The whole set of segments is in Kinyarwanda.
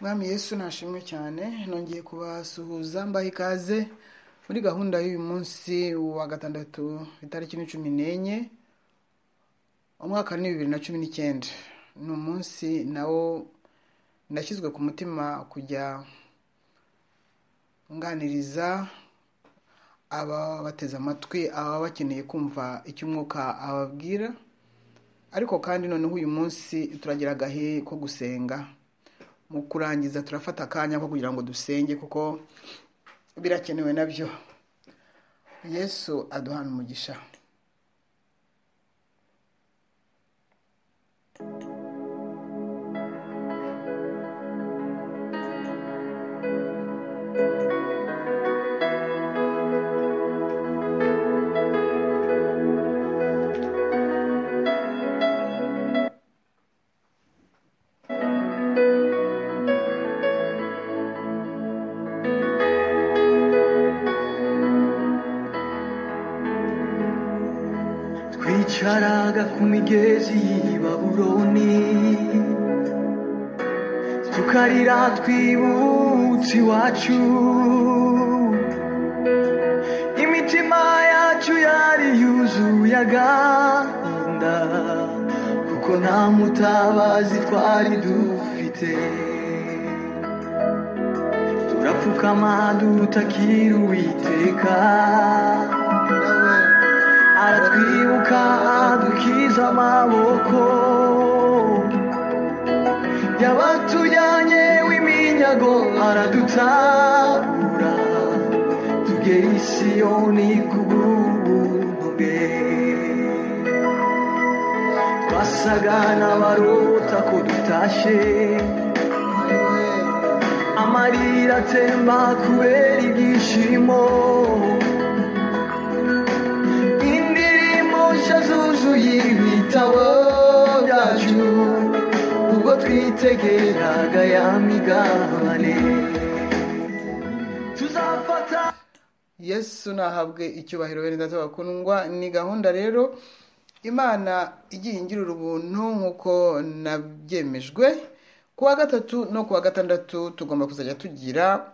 mwami yesu nashimwe cyane nongeye kubasuhuza mbaha ikaze muri gahunda y'uyu munsi wa gatandatu itariki ni cumi n'enye umwaka ni bibiri na cumi n'icyenda. Ni umunsi nawo nashyizwe ku mutima kujya nganiriza aba bateze amatwi aba bakeneye kumva icyo umwuka ababwira. Ariko kandi noneho uyu munsi turagira agahe ko gusenga. Mu kurangiza turafata akanya ko kugira ngo dusenge kuko birakenewe na byo. Yesu umugisha. Migezi y'i babuloni tukarira twibutse iwacu. Imitima yacu yari yuzuye agahinda kuko nta mutabazi twari dufite. Turapfukama dutakira uwiteka. Aratwibuka adukiza amaboko. Yabatujyanye w'iminyago aradutabura tugera i siyoni ku bw'ubuntu bwe twasaga n'abarota ko dutashe amarira atemba kubera ibyishimo. Ibitabo byacu ubwo twitegeraga ya migabane. Tuzafata yesu nahabwe icyubahiro bene data bakundwa ni gahunda rero imana igiye ingirira ubuntu nk'uko nabyemejwe. Ku wa gatatu no ku wa gatandatu tugomba kuzajya tugira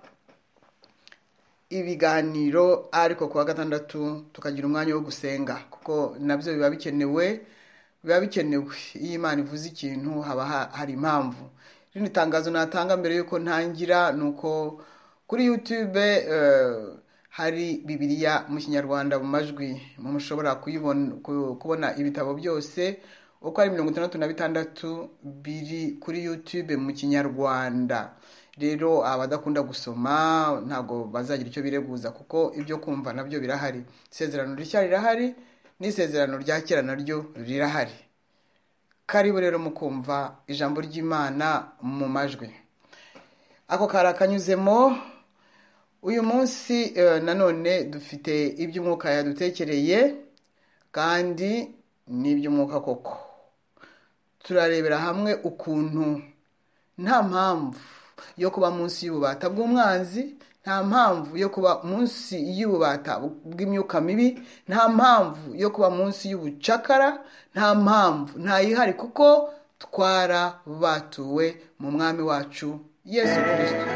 ibiganiro ariko ku wa gatandatu tukagira umwanya wo gusenga kuko na byo biba bikenewe. Biba bikenewe. Iyo imana ivuze ikintu haba ha- hari impamvu. Irindi tangazo natanga mbere y'uko ntangira ni uko kuri youtube eh, hari bibiliya mu kinyarwanda mu majwi. Mushobora kubona ibitabo byose uko ari mirongo itandatu na bitandatu biri kuri youtube mu kinyarwanda. Rero abadakunda gusoma ntabwo bazagira icyo bireguza kuko ibyo kumva na byo birahari. Isezerano rishya rirahari n'isezerano rya kera naryo rirahari. Karibu rero mu kumva ijambo ry'imana mu majwi. Ako kari akanyuzemo uyu munsi eh, nanone dufite iby'umwuka yadutekereye kandi n'iby'umwuka koko. Turarebera hamwe ukuntu nta mpamvu yo kuba munsi y'ububata bw'umwanzi nta mpamvu yo kuba munsi y'ububata bw'imyuka mibi nta mpamvu yo kuba munsi y'ubucakara nta mpamvu ntayihari kuko twarabatuwe mu mwami wacu yesu kirisito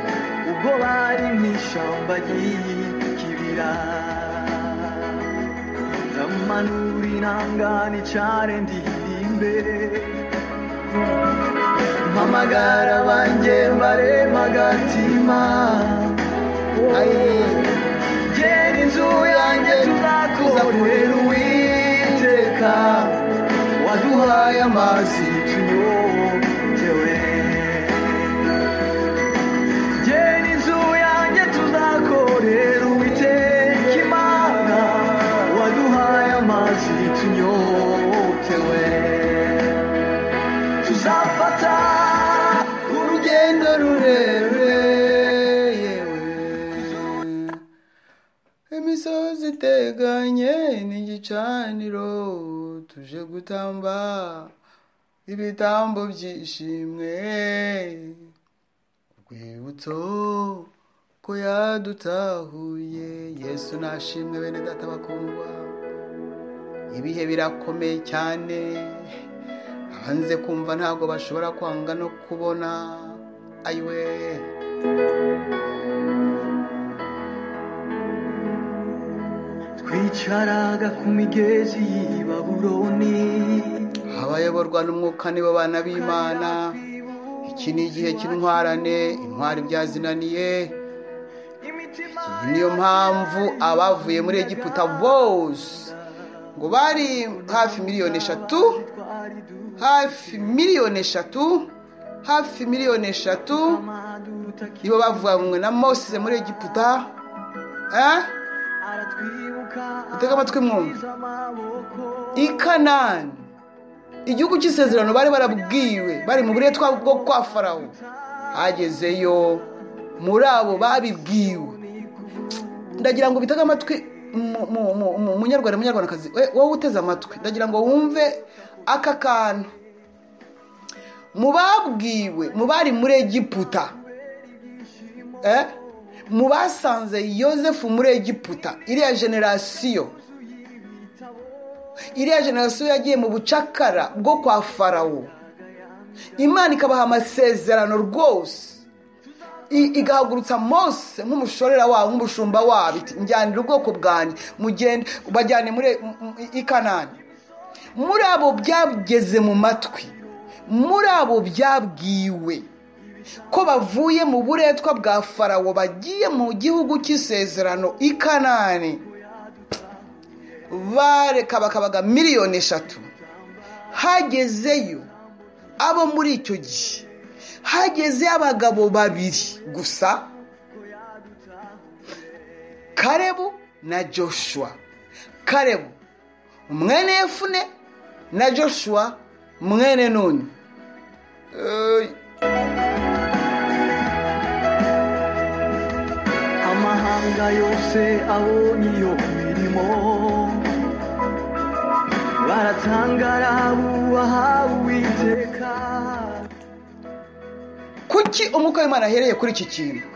ubwo bari mu ishyamba ry'ikibira ndamanura inangane cyane ndirimbe mpamagara banjye mbarema agatima gera inzu yanjye tuzakorera uwiteka waduhaye amazi tunyotewe tuje gutamba ibitambo byishimwe. Urwibutso ko yadutahuye yesu nashimwe bene data bakundwa. Ibihe birakomeye cyane. Abanze kumva ntabwo bashobora kwanga no kubona. Ayiwe twicaraga ku migezi y'i babuloni abayoborwa n'umwuka nibo bana b'imana. Iki ni igihe cy'intwarane intwari byazinaniye. Iyi niyo mpamvu abavuye muri egiputa bose ngo bari hafi miliyoni eshatu hafi miliyoni eshatu hafi miliyoni eshatu nibo bavanywe na mose muri egiputa eh? Utega amatwi mwumva. I kanani igihugu cy'isezerano bari barabwiwe bari mu buretwa bwo kwa farawo. Hagezeyo muri abo babibwiwe. Ndagira ngo bitege amatwi mu- mu- mu- mu- munyarwanda munyarwandakazi. We- wowe uteze amatwi. Ndagira ngo wumve aka kantu. Mu babwiwe mu bari muri egiputa eh? Mu basanze yosefu muri egiputa iriya generasiyo. Iriya generasiyo yagiye mu bucakara bwo kwa farawo. Imana ikabaha amasezerano rwose. Igahagurutsa mose nk'umushorera wabo nk'umushumba wabo iti njyanira ubwoko bwanjye mugende bajyane muri m- m- i kanani. Muri abo byageze mu matwi muri abo byabwiwe ko bavuye mu buretwa bwa farawo bagiye mu gihugu cy'isezerano i kanani. Bareka bakabaga miliyoni eshatu. Hagezeyo abo muri icyo gihe. Hageze abagabo babiri gusa karebu na joshua. Karebu mwene yefune na joshua mwene nuni. Eh, amahanga yose abonye iyo mirimo baratangara bubaha uwiteka kuki umwuka w'imana ahereye kuri iki kintu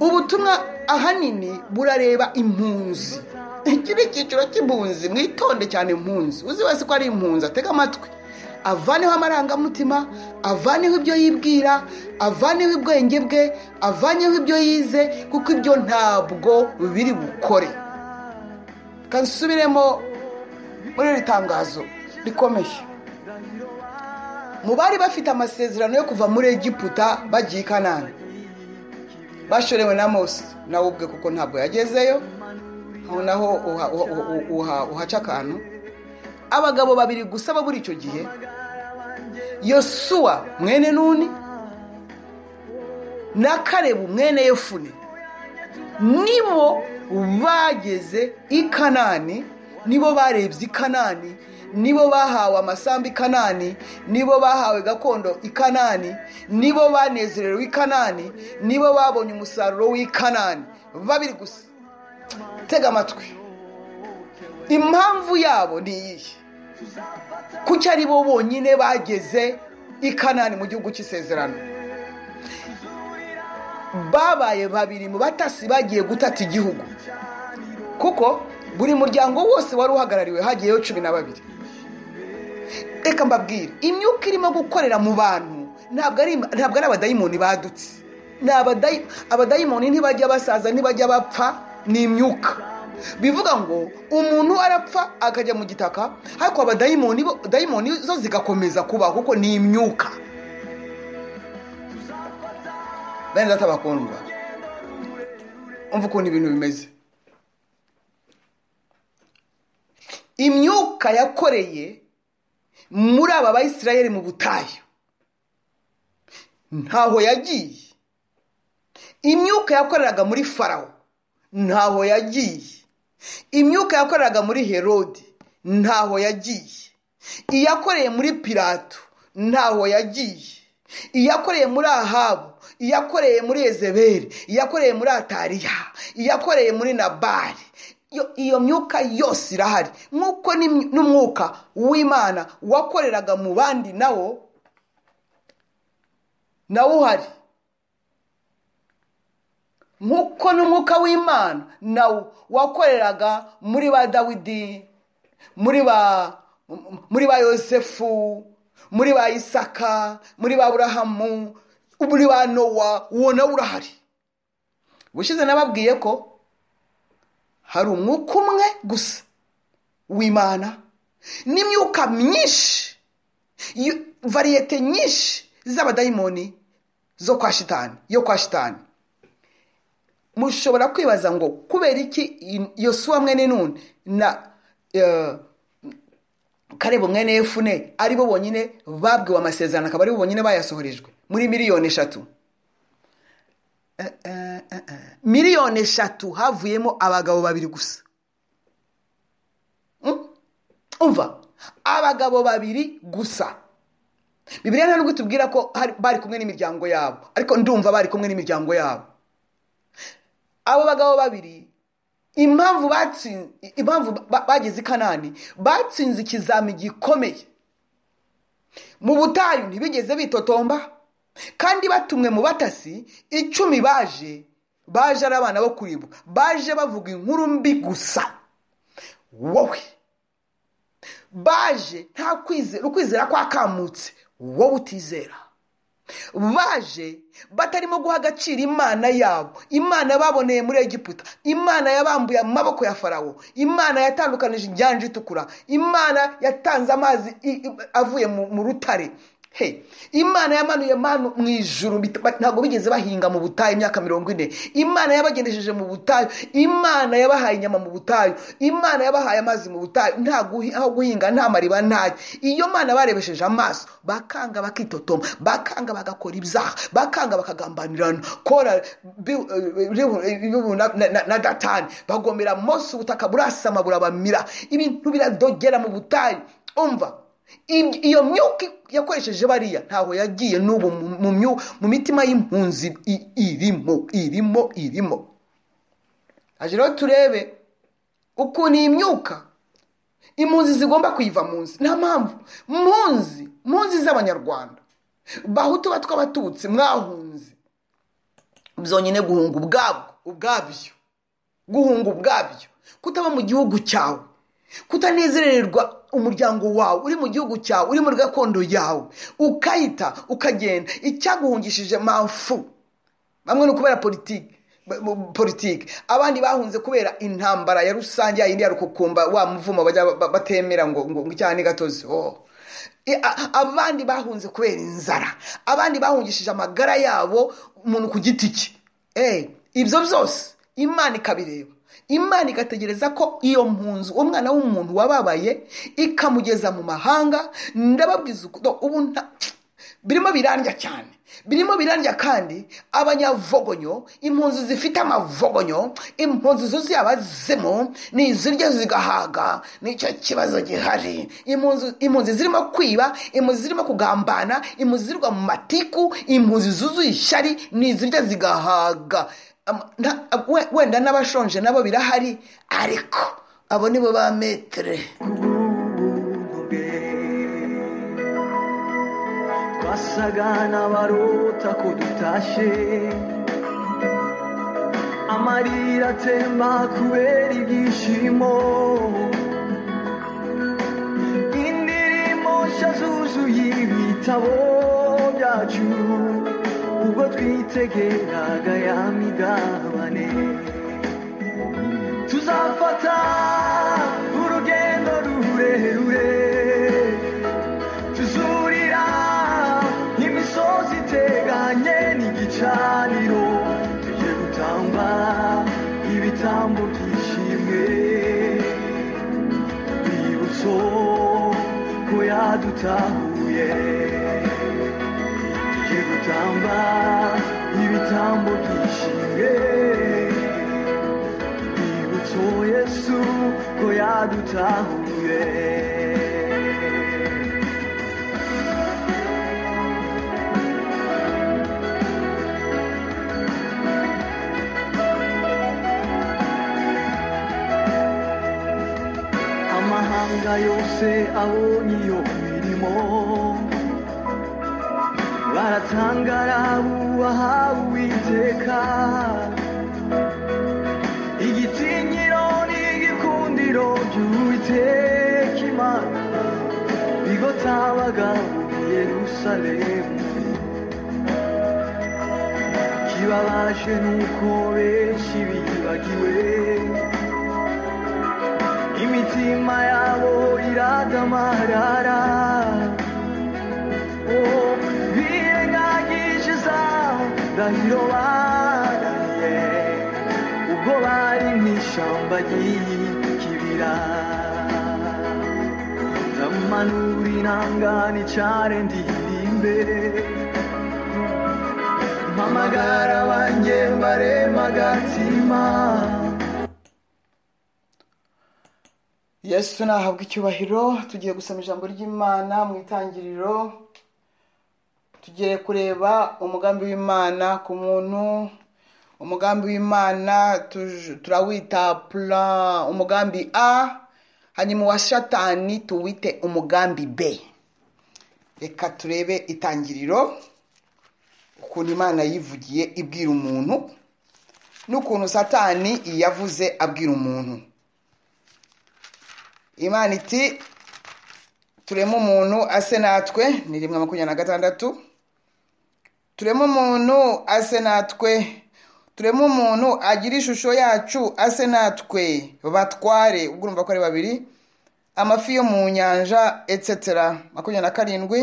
ubutumwa ahanini burareba impunzi iki ni icyiciro cy'impunzi mwitonde cyane impunzi uzi wese ko ari impunzi atega amatwi avaneho amarangamutima avaneho ibyo yibwira avaneho ubwenge bwe avaneho ibyo yize kuko ibyo ntabwo biri bukore. Kansubiremo muri iri tangazo rikomeye. Mu bari bafite amasezerano yo kuva muri egiputa bagiye i kanani bashorewe na mose nawe ubwe kuko ntabwo yagezeyo aho naho uha- uha- uha- uhaca akantu. Abagabo babiri gusa bo muri icyo gihe. Yosuwa mwene nuni na karebu mwene yefune. Nibo bageze i kanani nibo barebye i kanani nibo bahawe amasambu i kanani nibo bahawe gakondo i kanani nibo banezerewe i kanani nibo babonye umusaruro w'i kanani. Babiri gusa. Tega amatwi. Impamvu yabo ni iyihe kuki ari bo bonyine bageze i kanani mu gihugu cy'isezerano? Babaye babiri mu batasi bagiye gutata igihugu. Kuko buri muryango wose wari uhagarariwe hagiyeho cumi na babiri. Reka mbabwire imyuka irimo gukorera mu bantu ntabwo ari abadayimoni badutse. Ni abadayi- abadayimoni ntibajya basaza ntibajya bapfa ni imyuka. Bivuga ngo umuntu arapfa akajya mu gitaka ariko abadayimoni dayimoni zo zigakomeza kubaho kuko ni imyuka. Bene data bakundwa. Umva ukuntu ibintu bimeze. Imyuka yakoreye muri aba bayisirayeli mu butayu. Ntaho yagiye. Imyuka yakoreraga muri farawo. Ntaho yagiye. Imyuka yakoreraga muri herodi ntaho yagiye. Iyakoreye muri pilato ntaho yagiye. Iyakoreye muri ahabu iyakoreye muri ezeberi iyakoreye muri atariya iyakoreye muri nabari Iyo- myuka yose irahari. Nk'uko n'umwuka w'imana wakoreraga mu bandi nawo nawo uhari. Nk'uko n'umwuka w'imana. Nawo wakoreraga muri ba dawidi muri ba muri ba yosefu muri ba isaka muri ba burahamu muri ba nowa uwo nawe urahari. Ubushize nababwiye ko hari umwuka umwe gusa w'imana n'imyuka myinshi variyete nyinshi z'abadayimoni zo kwa shitani yo kwa shitani. Mushobora kwibaza ngo kubera iki i- yosuwa mwene nuni na eh, karebo mwene efune ari bo bonyine babwiwe amasezerano akaba ari bo bonyine bayasohorejwe muri miliyoni eshatu. Eh, eh, miliyoni eshatu havuyemo abagabo babiri gusa. Mm? umva? Abagabo babiri gusa. Bibiliya nta nubwo itubwira ko bari kumwe n'imiryango yabo. Ariko ndumva bari kumwe n'imiryango yabo. Abo bagabo babiri impamvu impamvu ba- bageze i kanani batsinze ikizami gikomeye. Mu butayu ntibigeze bitotomba kandi batumwe mu batasi icumi baje baje ari abana bo kurimbuka baje bavuga inkuru mbi gusa. Wowe! Baje nta kwizera ukwizera kwakamutse wowe utizera. Baje batarimo guha agaciro imana yabo. Imana baboneye muri egiputa. Imana yabambuye amaboko ya farawo. Imana yatandukanije inyanja itukura. Imana yatanze amazi avuye mu rutare. He imana yamanuye manu mu ijuru ntabwo bigeze bahinga mu butayu imyaka mirongo ine. Imana yabagendesheje mu butayu. Imana yabahaye inyama mu butayu. Imana yabahaye amazi mu butayu. Aho guhinga nta mariba ntayo iyo mana barebesheje amaso bakanga bakitotoma bakanga bagakora ibyaha bakanga bakagambanirana kora na- datani. Bagomera mose ubutaka burasama burabamira ibintu biradogera mu butayu. Umva? Iyo myuka yakoresheje bariya ntaho yagiye n'ubu mu- mitima y'impunzi irimo irimo irimo. Aje rero turebe ukuntu iyi myuka impunzi zigomba kuyiva mu nzi nta mpamvu. Mpunzi mpunzi z'abanyarwanda. Bahutu batwa abatutsi mwahunze. Byonyine guhunga ubwabwo ubwabyo. Guhunga ubwabyo. Kutaba mu gihugu cyawe. Kutanezererwa umuryango wawe uri mu gihugu cyawe uri muri gakondo yawe. Ukayita ukagenda. Icyaguhungishije mpamvu bamwe ni ukubera politiki politiki. Abandi bahunze kubera intambara ya rusange yayindi ya rukukumba wa muvumo bajya ba- batemera ngo ngo ni gatozi. Abandi bahunze kubera inzara. Abandi bahungishije amagara yabo umuntu ku giti cye. Eh, ibyo byose imana ikabireba. Imana igategereza ko iyo mpunzi uwo mwana w'umuntu wababaye ikamugeza mu mahanga. Ndababwiza ubu nta- birimo birandya cyane. Birimo birandya kandi abanyavogonyo impunzi zifite amavogonyo impunzi zuzuye abazimu ni izirya zigahaga ni cyo kibazo gihari. Impunzi zirimo kwiba impunzi zirimo kugambana impunzi zirwa mu matiku impunzi zuzuye ishyari ni izirya zigahaga. Wenda n'abashonje nabo birahari ariko abo nibo ba metere twasaga n'abarota ko dutashe amarira atemba kubera ibyishimo indirimbo nshya zuzuye ibitabo byacu ubwo twitegeraga ya migabane tuzafata urugendo rurerure. Tuzurira imisozi iteganye n'igicaniro. Tujye gutamba ibitambo byishimwe. Rwibutso ko yadutahuye tambah Diri tambah kisire Ibuto Yesu koyadu tahuye が寄せ青によりも 바라탄가라 우와 우이테카 이기진 이런 이기콘 뒤로 유이테키만 이거 타와가 예루살렘 기와와 쉐누코에 시위와 기회イミティマヤをイラダマララ ndahiro barahiye ubwo bari mu ishyamba ry'ikibira. Ndamanura inanga n'icare ndirimbe mpamagara banjye mbarema agatima yesu nahabwa icyubahiro tugiye gusoma ijambo ry'imana mu itangiriro. Tugiye kureba umugambi w'imana ku muntu umugambi w'imana turawita plan umugambi a hanyuma uwa shatani tuwite umugambi b. Reka turebe itangiriro ukuntu imana yivugiye ibwira umuntu n'ukuntu satani yavuze abwira umuntu. Imana iti tureme umuntu ase natwe ni rimwe makumyabiri na gatandatu. Tureme umuntu ase natwe tureme umuntu agira ishusho yacu ase natwe batware ubwo urumva ko ari babiri amafi yo mu nyanja etc makumyabiri na karindwi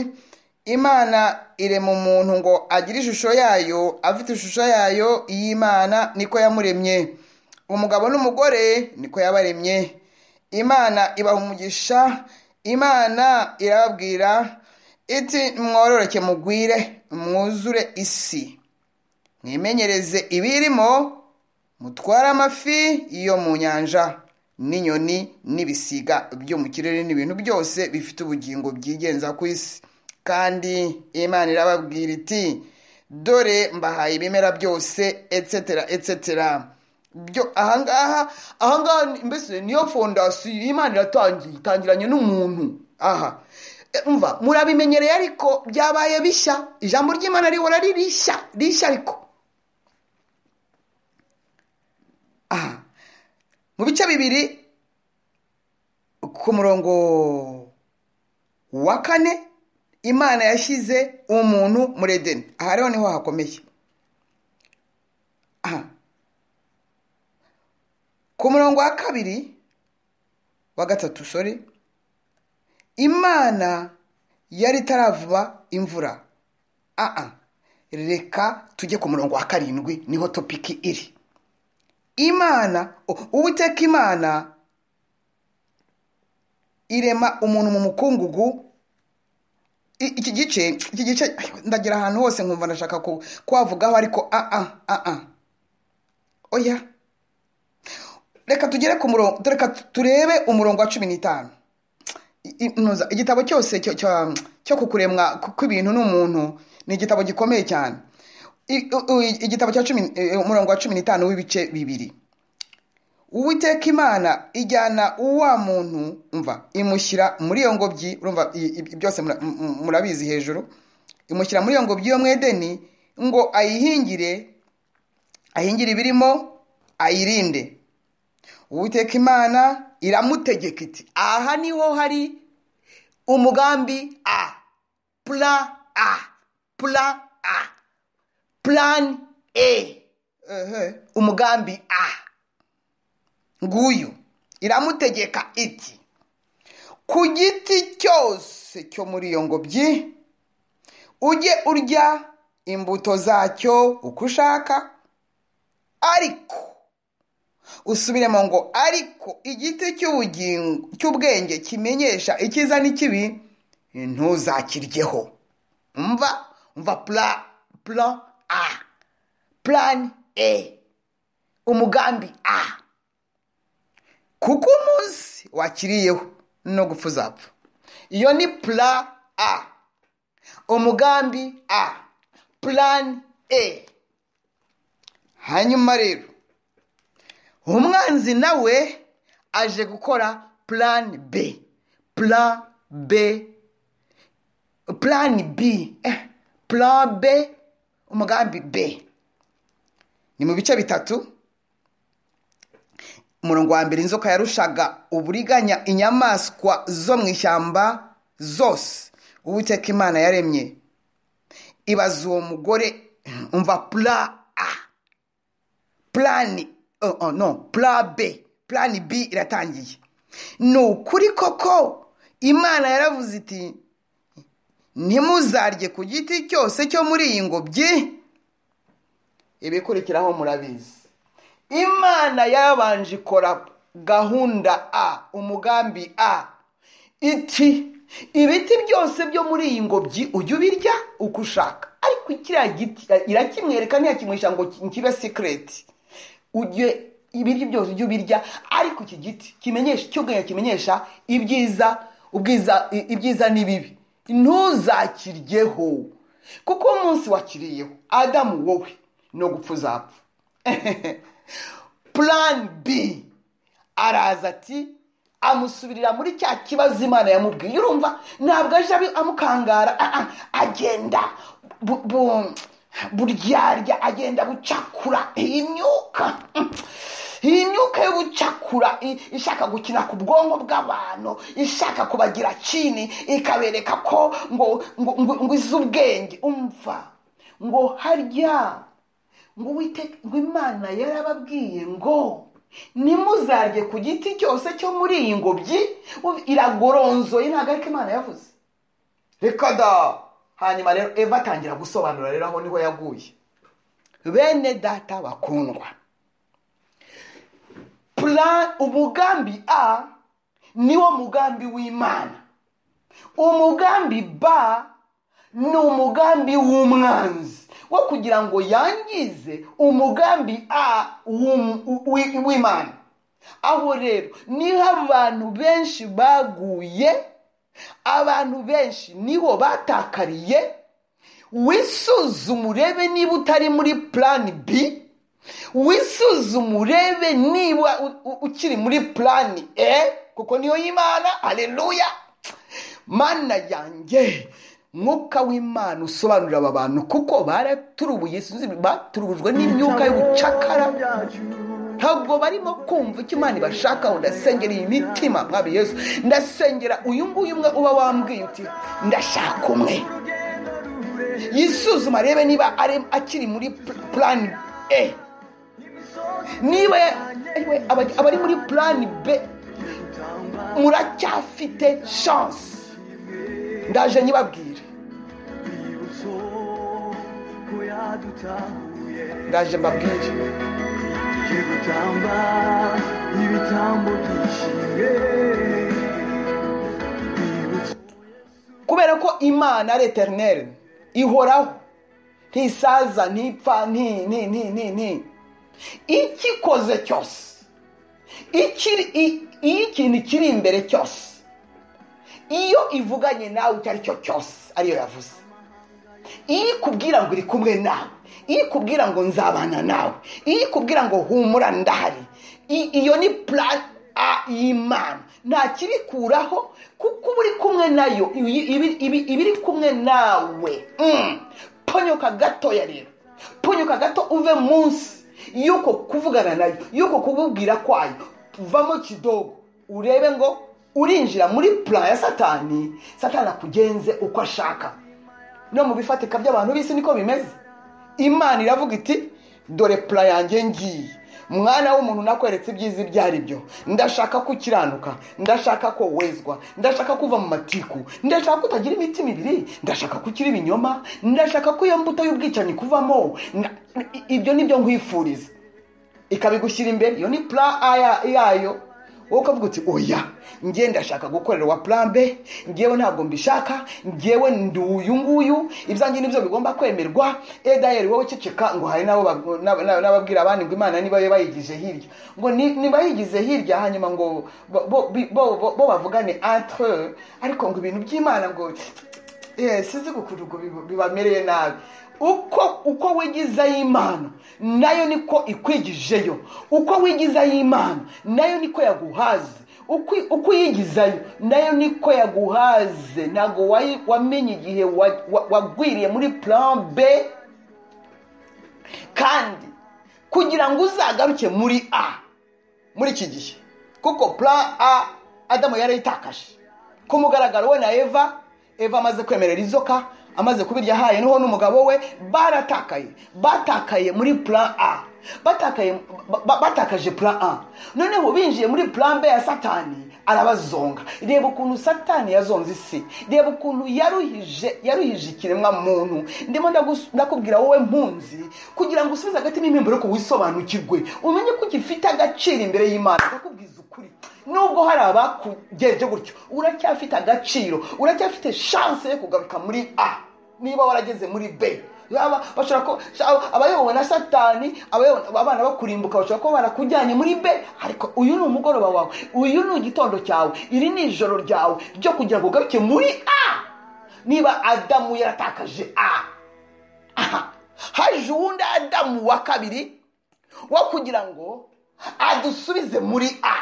imana irema umuntu ngo agire ishusho yayo afite ishusho yayo y'imana niko yamuremye. Umugabo n'umugore niko yabaremye. Imana ibaha umugisha imana irababwira iti mwororoke mugwire mwuzure isi. Mwimenyereze ibirimo mutware amafi yo mu nyanja. N'inyoni n'ibisiga byo mu kirere n'ibintu byose bifite ubugingo byigenza ku isi. Kandi imana irababwira iti dore mbahaye ibimera byose etc etc byo ahangaha ahangaha mbese niyo fondasiyo imana iratangiye itangiranye n'umuntu. Aha. Umva murabimenyereye ariko byabaye bishya. Ijambo ry'imana rihora rishya rishya ariko. Aha. Mu bice bibiri ku murongo wa kane imana yashyize umuntu muri edeni. Aha rero ni ho hakomeye. Aha. Ku murongo wa kabiri wa gatatu sorry imana yari itaravuba imvura. Aa. Reka tujye ku murongo wa karindwi ni ho topiki iri. Imana uwiteka imana irema umuntu mu mukungugu. Iki gice iki gice ndagira ahantu hose nkumva ndashaka ku- kuhavugaho ariko aa aa. Oya. Reka tugere ku murongo reka turebe umurongo wa cumi n'itanu. Igitabo cyose cyo- kukuremwa kw'ibintu n'umuntu ni igitabo gikomeye cyane. Igitabo cya cumi eh, umurongo wa cumi n'itanu w'ibice bibiri. Uwiteka imana ijyana uwa muntu umva imushyira muri iyo ngobyi urumva byose murabizi hejuru imushyira muri iyo ngobyi yo mu edeni ngo ayihingire ahingire ibirimo ayirinde. Uwiteka imana iramutegeka iti aha ni ho hari umugambi a. Pla a. Pla a. Plan e umugambi a. Nguyu. Iramutegeka iti ku giti cyose cyo muri iyo ngobyi ujye urya imbuto zacyo uko ushaka ariko usubiremo ngo ariko igiti cy'ubwenge kimenyesha icyiza n'ikibi ntuzakiryeho. Mva mva pla plan a. Plan e umugambi a. Kuko umunsi wakiriyeho no gupfa uzapfa. Iyo ni pla a. Umugambi a. Plan e hanyuma rero umwanzi nawe aje gukora plan b. Plan b. Plan b. Eh, plan b. Umugambi b. Ni mu bice bitatu. Umurongo wa mbere inzoka yarushaga uburiganya inyamaswa zo mu ishyamba zose. Uwiteka imana yaremye ibaza uwo mugore umva pura a. Plani oh, oh, no. Plan b. Plani b iratangiye. Ni ukuri koko imana yaravuze iti ntimuzarye ku giti cyose cyo muri iyi ngobyi. Ibikurikiraho murabizi. Imana yabanje ikora gahunda a umugambi a. Iti ibiti byose byo muri iyi ngobyi ujye ubirya uko ushaka. Ariko kiriya giti irakimwereka ntiyakimwisha ngo kibe sekireti ujye ibiryo byose ujye ubirya ariko iki giti kimenyesha cy'ubwenge kimenyesha ibyiza ubwiza ibyiza n'ibibi ntuzakiryeho kuko umunsi wakiriyeho adamu wowe no gupfa uzapfa. Plan b araza ati amusubirira muri cya kibazo imana yamubwiye. Urumva? Ntabwo aje amukangara. Agenda. Buryarya agenda bucakura iyi myuka. Iyi myuka y'ubucakura ishaka gukina ku bwonko bw'abantu ishaka kubagira kini ikabereka ko ngo ngo izi ubwenge. Umva ngo harya ngo imana yarababwiye ngo nimuzarye ku giti cyose cyo muri iyi ngobyi iragoronzoye ntabwo ariko imana yavuze. Reka da. Hanyuma rero eva atangira gusobanura rero aho ni ho yaguye. Bene data bakundwa. Umugambi a niwo mugambi w'imana. Umugambi ba ni umugambi w'umwanzi. Wo kugira ngo yangize umugambi a w'imana. Aho rero ni ho abantu benshi baguye abantu benshi ni ho batakariye wisuzume urebe niba utari muri plan b wisuzume urebe niba ukiri muri plan e kuko niyo y'imana. Hareruya mana yanjye mwuka w'imana usobanurira aba bantu kuko baraturubuye baturubujwe n'imyuka y'ubucakara. Ntabwo barimo kumva icyo imana ibashakaho ndasengera iyi mitima mwabi yesu. Ndasengera uyu nguyu umwe uba wambwiye uti ndashaka umwe. Yisuzuma arebe niba akiri muri plan e niba abari muri plan b muracyafite chance. Ndaje nyibabwire. Ndaje mbabwire. Gutamba ibitambo byishimye kubera ko imana ari eterineri ihoraho ntisaza ntipfa nti nti nti nti nti ikikoze cyose iyo ikintu kiri imbere cyose. Iyo ivuganye nawe icyo ari cyo cyose ariyo yavuze. Iyo ikubwira ngo iri kumwe nawe. Iyo ikubwira ngo nzabana nawe. Iyo ikubwira ngo humura ndahari. Iyo ni plan a y'imana. Nta kirikuraho kuko uba uri kumwe na yo. Iba iri kumwe nawe. Ponyoka gatoya rero. Ponyoka gato uve munsi y'uko kuvugana na yo y'uko kububwira kwayo. Vamo kidogo. Urebe ngo urinjira muri plan ya satani. Satani akugenze uko ashaka. No mu bifatika by'abantu b'isi niko bimeze. Imana iravuga iti dore plan yanjye ngiye mwana w'umuntu nakweretse ibyiza ibyo ari byo. Ndashaka ko ukiranuka. Ndashaka ko wezwa. Ndashaka kuva mu matiku. Ndashaka ko utagira imitima ibiri. Ndashaka ko ukira ibinyoma. Ndashaka ko iyo mbuto y'ubwicanyi kuvamo. Ibyo ni byo nkwifuriza. Ikabigushyira imbere. Iyo ni plan yayo. Wowe ukavuga uti oya ngewe ndashaka gukorera wa b ngewe ntabwo mbishaka ngewe ndi uyu nguyu ibyanjye ni byo bigomba kwemerwa edayeri wowe ceceka ngo hari n'ababwira abandi ngo imana niba bayigije hirya ngo niba yigize hirya hanyuma ngo bo bavugane entre ariko ngo ibintu by'imana ngo sizi gukurugu bibamereye nabi uko uko wigizayo imana na yo niko ikwigijeyo. Uko wigizayo imana na yo niko yaguhaze. Uko uyigizayo na yo niko yaguhaze. Ntabwo wamenye igihe wagwiriye muri plan b. Kandi kugira ngo uzagaruke muri a muri iki gihe. Kuko plan a adamu yarayitakaje ku mugaragaro we na eva eva amaze kwemerera inzoka amaze kubirya ahaye ni ho n'umugabo we baratakaye. Batakaye muri plan a. Batakaye ba- batakaje plan a. Noneho binjiye muri plan b ya satani arabazonga. Reba ukuntu satani yazonze isi. Reba ukuntu yaruhije yaruhije ikiremwa muntu ndimo ndakubwira wowe mpunzi kugira ngo usubize agatima impembero ko wisobanukirwe. Umenye ko gifite agaciro imbere y'imana. Nubwo hari abakugenje gutyo uracyafite agaciro uracyafite chance yo kugaruka muri a. Niba warageze muri b. Bashobora ko abayobowe na satani abana bakurimbuka bashobora kuba barakujyanye muri b. Ariko uyu ni umugoroba wawe. Uyu ni igitondo cyawe. Iri ni ijoro ryawe ryo kugira ngo ugaruke muri a. Niba adamu yaratakaje a. Aha. Haje uwundi adamu wa kabiri wo kugira ngo adusubize muri a.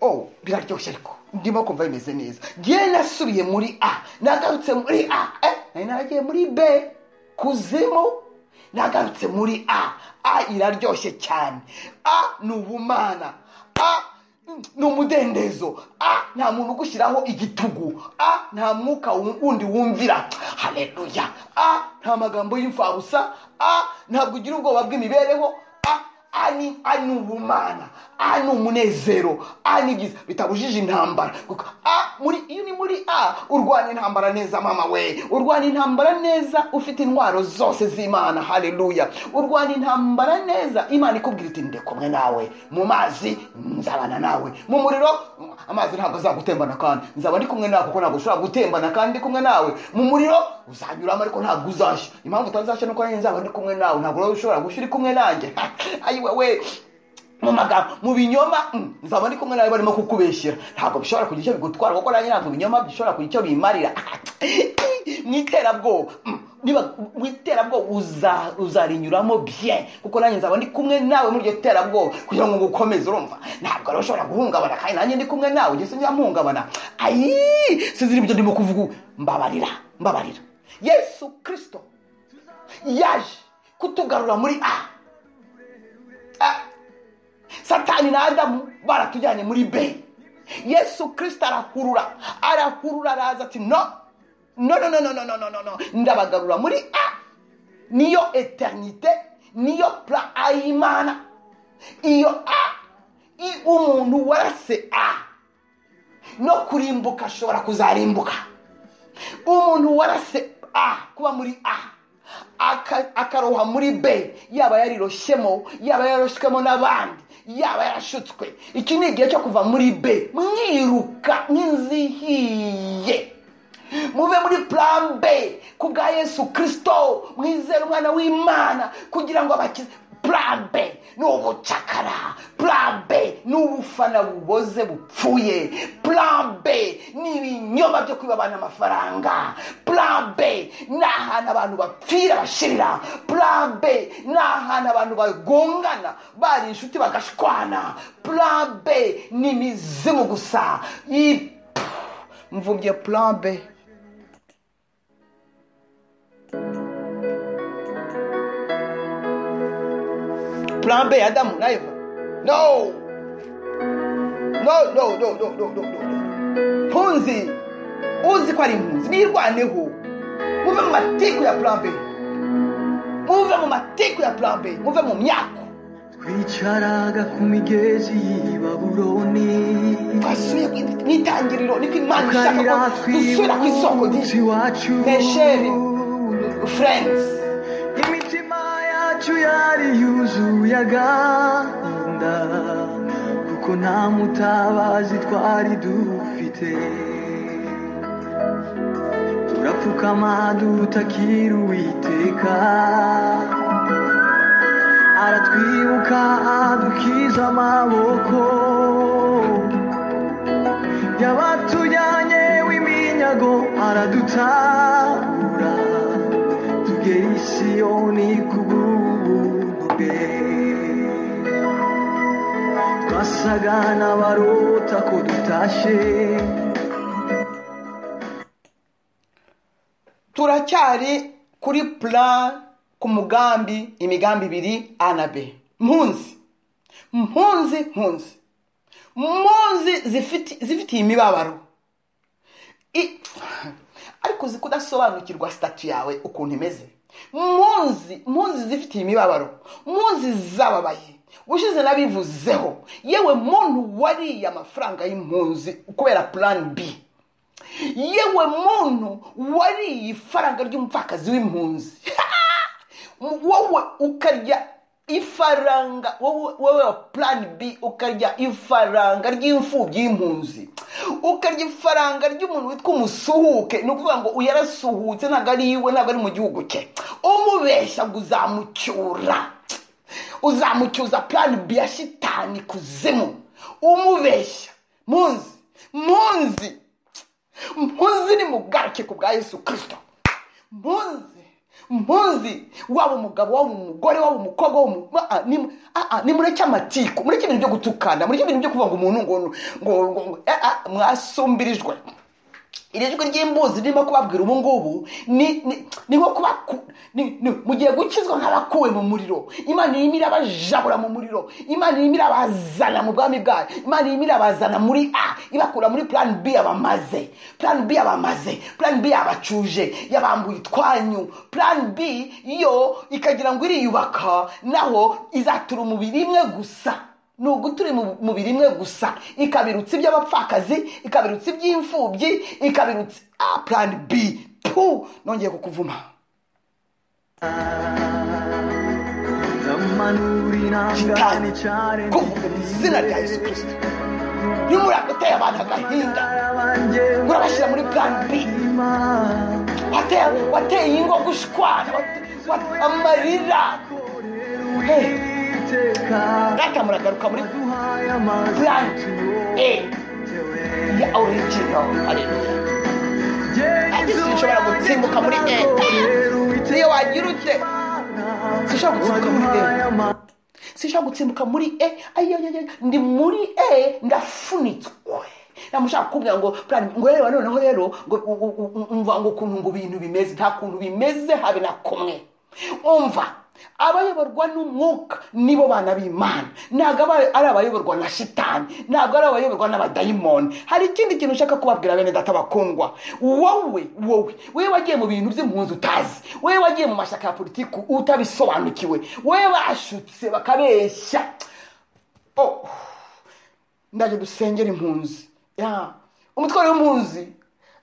oh biraryoshye ariko ndimo kumva bimeze neza. Ngiye nasubiye muri a. Nagarutse muri a eh? Nari naragiye muri b. Kuzimu nagarutse muri a. A iraryoshye cyane. A ni ubumana. A ni umudendezo. A nta muntu ugushyiraho igitugu. A nta mwuka wu- wundi wumvira. Haleluya. A nta magambo y'imfabusa. A ntabwo ugira ubwoba bw'imibereho. A ni ubumana. A ni umunezero a ni byiza bitabujije intambara. A muri iyo ni muri a urwana intambara neza mama we. Urwana intambara neza ufite intwaro zose z'imana. Haleluya urwana intambara neza. Imana ikubwira iti ndi kumwe nawe. Mu mazi nzabana nawe. Mu muriro amazi ntabwo azagutembana kandi. Nzaba ndi kumwe nawe kuko ntabwo ushobora gutembana kandi ndi kumwe nawe. Mu muriro uzanyuramo ariko ntabwo uzashya. Impamvu utazashya nuko nanjye nzaba ndi kumwe nawe. Ntabwo ushobora gushya uri kumwe nanjye. Ayiwe we mu magambo mu binyoma mm, nzaba ndi kumwe nawe barimo kukubeshyera ntabwo bishobora kugira icyo bigutwara kuko nanjye ntabwo ibinyoma bishobora kugira icyo bimarira. Mu iterabwoba mm, niba mu iterabwoba uza- uzarinyuramo bien. Kuko nanjye nzaba ndi kumwe nawe muri iryo terabwoba kugira ngo ngukomeze urumva? Ntabwo rero ushobora guhungabana kandi nanjye ndi kumwe nawe njye sinjya mpungabana. Ayi sinzi ibyo ndimo kuvuga mbabarira mbabarira. Yesu kirisito yaje kutugarura muri a. satani na adamu baratujyanye muri b. Yesu kirisito arakurura. Arakurura araza ati no no no no no no no no no ndabagarura muri a. Niyo eternite niyo pla a y'imana. Iyo a umuntu warase a. No kurimbuka ashobora kuzarimbuka. Umuntu warase a kuba muri a. akaroha muri b yaba yariroshyemo yaba yaroshyemo n'abandi. Yaba yarashutswe. Iki ni igihe cyo kuva muri b mwiruka nk'inzihiye muve muri plan b. Ku bwa yesu kirisito mwizere umwana w'imana. Kugira ngo abakize b ni ubucakara b ni ubufana buboze bupfuye. B ni ibinyoma byo kwiba abantu amafaranga b ni ahantu abantu bapfira bashirira. B ni ahantu abantu bagongana bari inshuti bagashwana. B ni imizimu gusa mvumbye plan plan B, Adamu na Eva. No! No, no, no, no, no, no, no. Punzi, uzi kwa limuzi, nirwane ho. Muve mu matiku ya plan B. Muve mu matiku ya plan B, muve mu myako. twicaraga ku migezi y'i babuloni twasuye itangiriro niko imana ishaka ko dusubira ku isoko ry'inzu nesheri friends yacu yari yuzuye agahinda kuko nta mutabazi twari dufite. Turapfukama dutakira uwiteka aratwibuka adukiza amaboko. Yabatujyanye w'iminyago aradutabura tugera i siyoni ku twasaga n'abarota ko dutashe turacyari kuri plan ku mugambi imigambi ibiri a na b mpunzi mpunzi mpunzi mpunzi zifiti- zifitiye imibabaro ariko uzi kudasobanukirwa sitatu yawe ukuntu imeze mpunzi mpunzi zifitiye imibabaro. Mpunzi zababaye. Ushize nabivuzeho. Yewe muntu wariye amafaranga y'impunzi kubera plan b. Yewe muntu wariye ifaranga ry'umupfakazi w'impunzi. Wowe ukarya ifaranga. Wowe wa plan b ukarya ifaranga ry'imfubyi y'impunzi ukarya ifaranga ry'umuntu witwa umusuhuke. Ni ukuvuga ngo uyarasuhutse ntabwo ari iwe ntabwo ari mu gihugu cye. Umubeshya ngo uzamucyura. Uzamucyuza plan b ya shitani kuzimu. Umubeshya. Munzi munzi mpunzi ni mugaruke ku bwa yesu kirisito mpunzi. Mpunzi waba umugabo waba umugore waba umukobwa ah, ah, ah, ah, ni mureke amatiku mureke ibintu byo gutukana mureke ibintu byo kuvuga ngo umuntu ngo ah, mwasumbirijwe. Iri jwi ry'imbuzi ririmo kubabwira ubu ngubu ni nko kuba mugiye gukizwa nk'abakuwe mu muriro. Imana irimo irabajabura mu muriro. Imana irimo irabazana mu bwami bwayo. Imana irimo irabazana muri a ibakura muri plan b yabamaze plan b yabamaze plan b yabacuje. Yabambuye utwanyu plan b yo ikagira ngo iriyubaka naho izatura umubiri imwe gusa. Ni uguturi mu mubiri imwe gusa. Ikabirutsa iby'abapfakazi ikabirutsa iby'imfubyi ikabirutsa ah, plan b. Pu nongeye kukuvuma. Shitani kuvuga mu izina rya yesu kirisito niba uraguteye abantu agahinda. Urabashyira muri plan b. Wateye ingo gushwana amarira. Data muragaruka muri plan a ya original haleluya Ati sinshobora gutsimbuka muri e niyo wagira ute sinshobora gutsimbuka muri e sinshobora gutsimbuka muri e ndi muri e ndafunitswe namushaka kukubwira ngo ngo rero noneho rero ngo ukuntu ngo ibintu bimeze nta kuntu bimeze habe na kumwe umva abayoborwa n'umwuka nibo bana b'imana. Ntabwo ari abayoborwa na shitani ntabwo ari abayoborwa n'abadayimoni. Hari ikindi kintu ushaka kubabwira bene data bakundwa wowe wowe wowe wagiye mu bintu by'impunzi utazi. Wowe wagiye mu mashyaka ya politiki utabisobanukiwe. Wowe bashutse bakabeshya. Oh. ndaje dusengera impunzi. Umutwaro w'impunzi.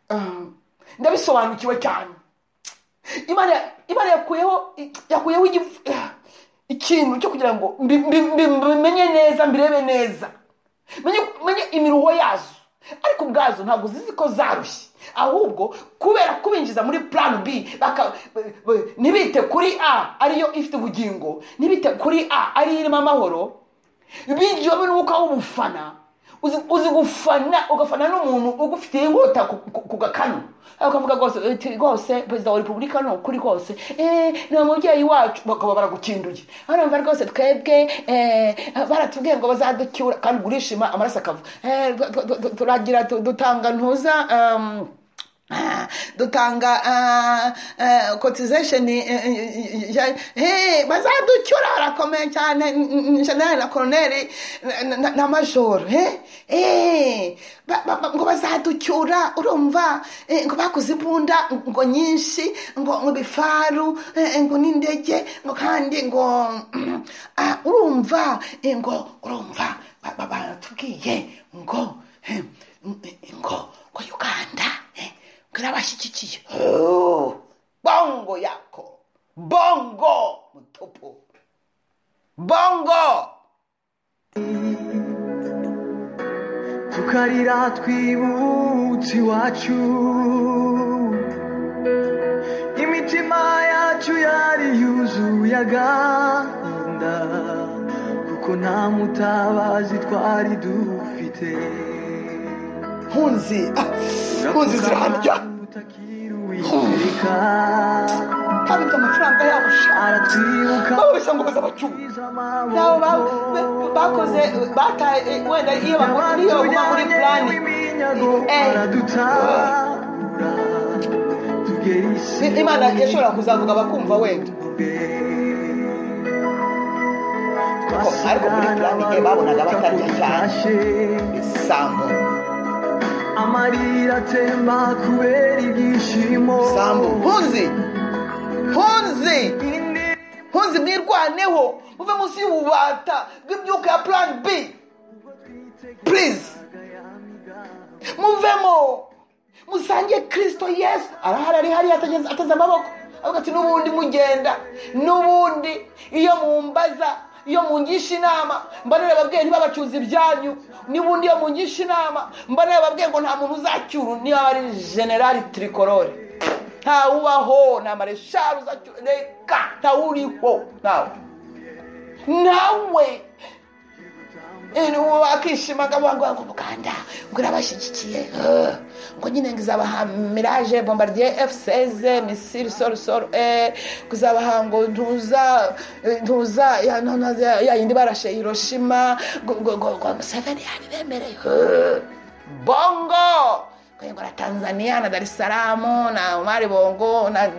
Ah, ndabisobanukiwe cyane. Imana imana yakuyeho yakuyeho ikintu cyo kugira ngo mbi- mbi- mbi- mbimenye neza mbirebe neza. Menye imiruho yazo. Ariko ubwazo ntabwo zizi ko zarushye. Ahubwo kubera kubinjiza muri plan b ntibite kuri a ariyo ifite ubugingo. Ntibite kuri a ariyo irimo amahoro. Binjiyemo n'umwuka w'ubufana. Uzi gufana ugafana n'umuntu ugufitiye inkota ku- gakanu. Ukavuga rwose uti rwose perezida wa repubulika ni ukuri rwose. Eh, ni umubyeyi wacu bakaba baragukinduye. Urumva rwose twebwe eh, baratubwiye ngo bazaducyura. Kandi urishima amaraso akava. Eh, tu- tu- tu- turagira tu- dutanga ntuza Ah, dutanga ah, ah, cotization eh, eh, eh, bazaducyura barakomeye cyane generali na koroneri na- na- na majoro ngo bazaducyura urumva ngo bakoze imbunda ngo nyinshi ngo eh, ngo n'indege ngo kandi ngo ah, urumva ngo urumva ba- ba- baratubwiye ngo ngo ngo uganda Oh, bongo yako bongo mutupu bongo tukarira twibutse iwacu imitima yacu yari yuzuye agahinda kuko nta mutabazi twari dufite mpunzi ah, mpunzi habibye amafaranga yabo sha aratwibuka babeshya ngo bazabacunga nabo ba- ba- bakoze bataye wenda iyo bamu- iyo baguma muri Eh. imana yashobora kuzavuga bakumva wenda ariko muri plani e babonaga batarya cyane isambo amarira atemba kubera ibyishimo sambu mpunzi mpunzi mpunzi mwirwaneho muve munsi y'ububata bw'imyuka ya plan b. Please! Muvemo! Musange kirisito yesu! Arahari ari hariya ateze amaboko. Avuga ati n'ubundi mugenda n'ubundi iyo mumbaza iyo mungisha inama mba narababwiye ntibabacuze ibyanyu. N'ubundi iyo mungisha inama mba narababwiye ngo nta muntu uzacyura niba ari generali tirikorore ntawubaho nta mareshari uzacyura. Reka ntawuriho ntawe nawe. Wakishima ngo ngo muganda ngo urabashyigikiye eh, ngo nyine ngo izabaha mirage bombardier f16 misiri soro soro eh, ngo izabaha ngo ntuza eh, ntuza ya yindi barashe hiroshima. Ngo ngo ngo museveni yabibemereye. Eh, bongo! Na tanzania na dar es salaam na mari bongo na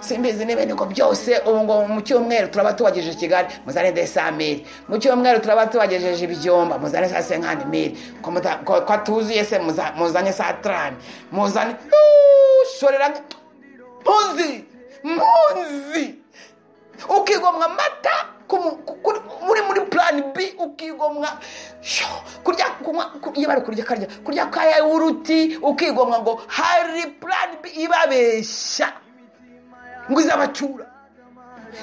simbizi n'ibindi ngo byose ubu ngo mu cyumweru turaba tubagejeje kigali muzane desamiri mu cyumweru turaba tubagejeje ibijomba muzane saa senkani miri ko tuzuye se muza- muzanye saa tarani muzane shorera mpunzi mpunzi. Ukigomwa amata muri muri plan b ukigomwa. Kurya kunywa ku- iyo bari kurya karya. Kurya ka yawuruti ukigomwa ngo hari plan b ibabeshya ngo izabacyura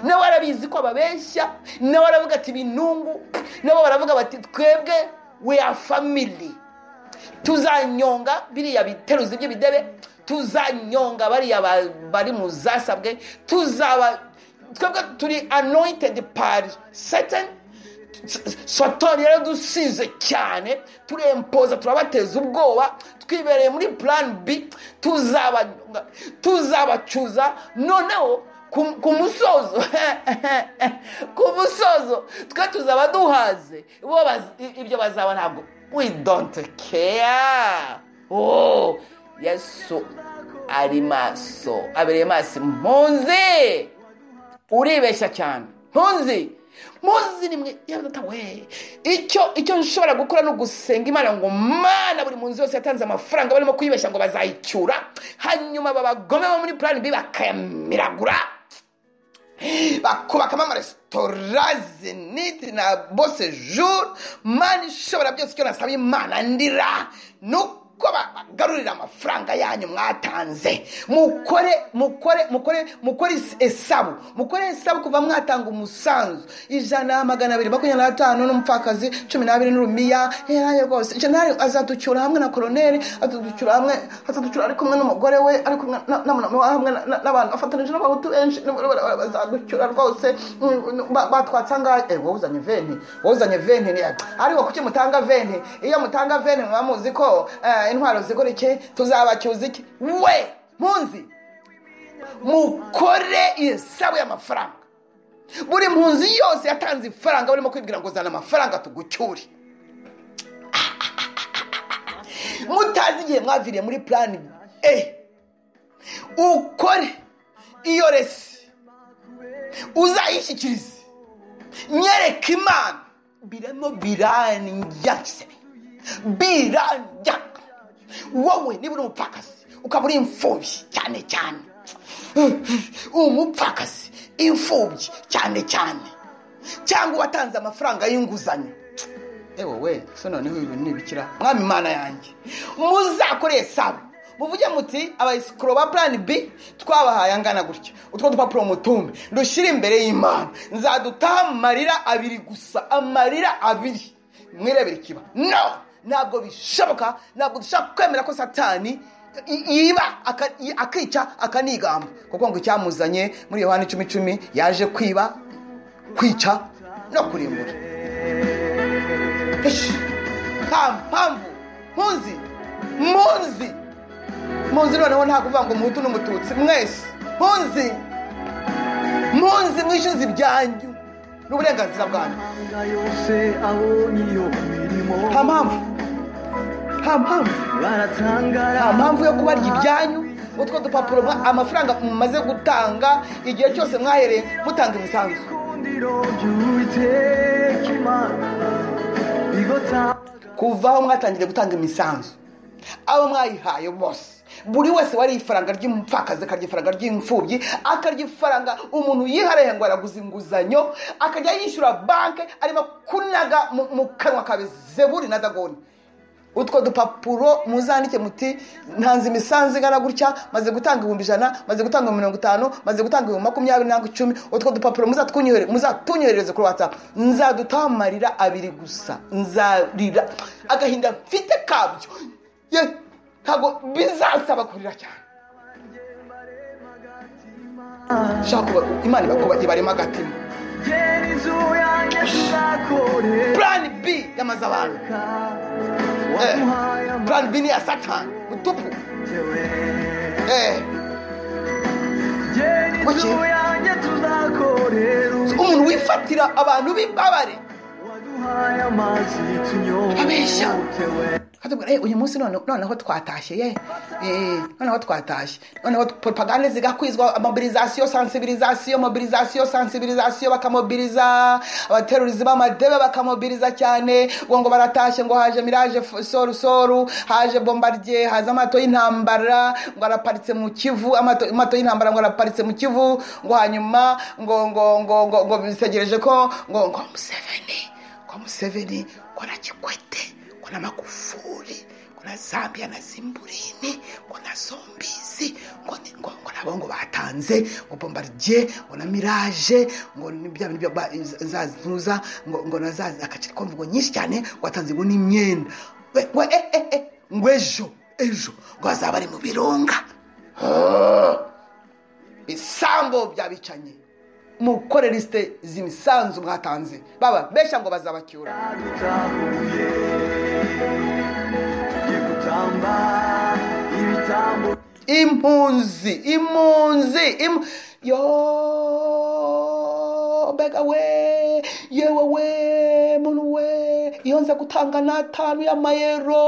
nawe arabizi ko babeshya nawe aravuga ati binungu. Nabo baravuga bati twebwe we are family. Tuzanyonga biriya biteruza ibyo bidebe tuzanyonga bariya ba- bari mu zasabwe. Tuzaba twebwe turi anointed par satan satani yaradusize cyane turempoza turabateza ubwoba twibereye muri plan b tuzabanyonga tuzabacuza noneho ku musozo ku musozo twe tuzaba duhaze. Ibyo bazaba ntabwo we don't care. Oh yesu ari maso abereye maso impunzi uribeshya cyane mpunzi mpunzi ni mwe. We. Icyo icyo nshobora gukora ni ugusenga imana ngo mana buri munsi yose yatanze amafaranga barimo kuyibeshya ngo bazayicyura. Hanyuma babagome bo muri plan b bakayamiragura. Bakubakamo amaresitora zeniti na bose juru mani ishobora byose icyo nasaba imana ndira. Ni ba- bagarurira amafaranga yanyu mwatanze. Mukore mukore mukore mukore esabu. Mukore esabu kuva mwatanga umusanzu. Ijana magana abiri makumyabiri n'atanu n'umupfakazi cumi n'abiri n'urumiya. Yaraye rwose. Jenali azaducyura hamwe na koroneri azaducyura hamwe azaducyura ari kumwe n'umugore we ari kumwe na- hamwe na- na- n'abantu bafatanije n'abahutu benshi. Bazaducyura rwose. Mm, ba- batwatse angahe Eh, wowe uzanye venti wowe uzanye venti ni ariko kuki mutanga venti iyo mutanga venti muba ko eh, intwaro zikora iki? Tuzabacyuza iki? We mpunzi! Mukore isabu y'amafaranga. Buri mpunzi yose yatanze ifaranga barimo kwibwira ngo zana amafaranga tugucyure. Mutazi igihe mwaviriye muri plan e ukore iyo resi uzayishyikirize. Nyereka imana. Birimo biranjya biranja wowe niba uri umupfakazi ukaba uri imfubyi cyane cyane. Umupfakazi imfubyi cyane cyane. Cyangwa watanze amafaranga y'inguzanyo. Ewe we so noneho ibi ni ibikira mwami imana yanjye muzakoreye saba muvuge muti abayisikoro ba plan b twabahaye angana gutya. Utwo dupapuro mutumbe dushyire imbere y'imana. Nzadutaha amarira abiri gusa amarira abiri. Mwirebere ikiba. No! Ntabwo bishoboka ntabwo dushobora kwemera ko satani yiba akica akanigamba. Kuko ngo icyamuzanye muri yohani icumi icumi yaje kwiba kwica no kurimbura. Mpamvu mpunzi mpunzi! Mpunzi noneho nta kuvuga ngo umuhutu n'umututsi mwese mpunzi! Mpunzi mwishyuza ibyanyu n'uburenganzira bwanyu. Nta mpamvu. Nta mpamvu. Nta mpamvu yo kubarya ibyanyu. Utwo dupapuro amafaranga mumaze gutanga igihe cyose mwahereye mutanga imisanzu kuva aho mwatangiriye gutanga imisanzu. Abo mwayihaye bose. Buri wese wari ifaranga ry'umupfakazi akarya ifaranga ry'imfubyi akarya ifaranga umuntu yihariye ngo araguza inguzanyo akajya yishyura banki arimo kunaga mu- kanwa ka zeburi na dagoni. Utwo dupapuro muzandike muti ntanze imisanzu ingana gutya maze gutanga ibihumbi ijana maze gutanga ibihumbi mirongo itanu maze gutanga ibihumbi makumyabiri nangwa icumi utwo dupapuro muzatunyohereze kuri watsapu nzadutaho amarira abiri gusa. Nzarira agahinda mfite kabyo. Ye ntabwo bizasaba kurira cyane shaka imana ibakuba ibarema agatima purani bi yamaze abantu purani bi ni iya satani utupu amatewe eh gera inzu Kuki? yanjye tuzakorera umuntu wifatira abantu b'imbabare Abeshya. Katubwira "Eh, uyu munsi none- noneho twatashye ye Eh, noneho twatashye. Noneho propagande zigakwizwa mobilisation sensibilisation mobilisation sensibilisation bakamobiliza. Abaterurizi b'amadebe bakamobiliza cyane. Ngo ngo baratashye ngo haje mirage f- soru soru haje bombardier haza amato y'intambara ngo araparitse mu kivu amato y'intambara ngo araparitse mu kivu ngo hanyuma ngo ngo ngo ngo ngo bitegereje ko ngo ngo Museveni ngo Museveni ngo na Kikwete ngo na Magufuli ngo na Zambia na Zimburini ngo na Zombizi ngo nabo ngo batanze ngo Bombardier ngo na Mirage ngo bya bintu bya ntuza ngo na za akaciri ko ngo nyinshi cyane ngo batanze ngo n'imyenda we eh eh eh ngo ejo ejo ngo bazaba bari mu birunga. Bisambo byabicanye. Mukore lisite z'imisanzu mwatanze. Baba beshya ngo bazabacyura. Impunzi impunzi im yo mbega we yewe we muntu we iyo nza gutanga n'atanu y'amayero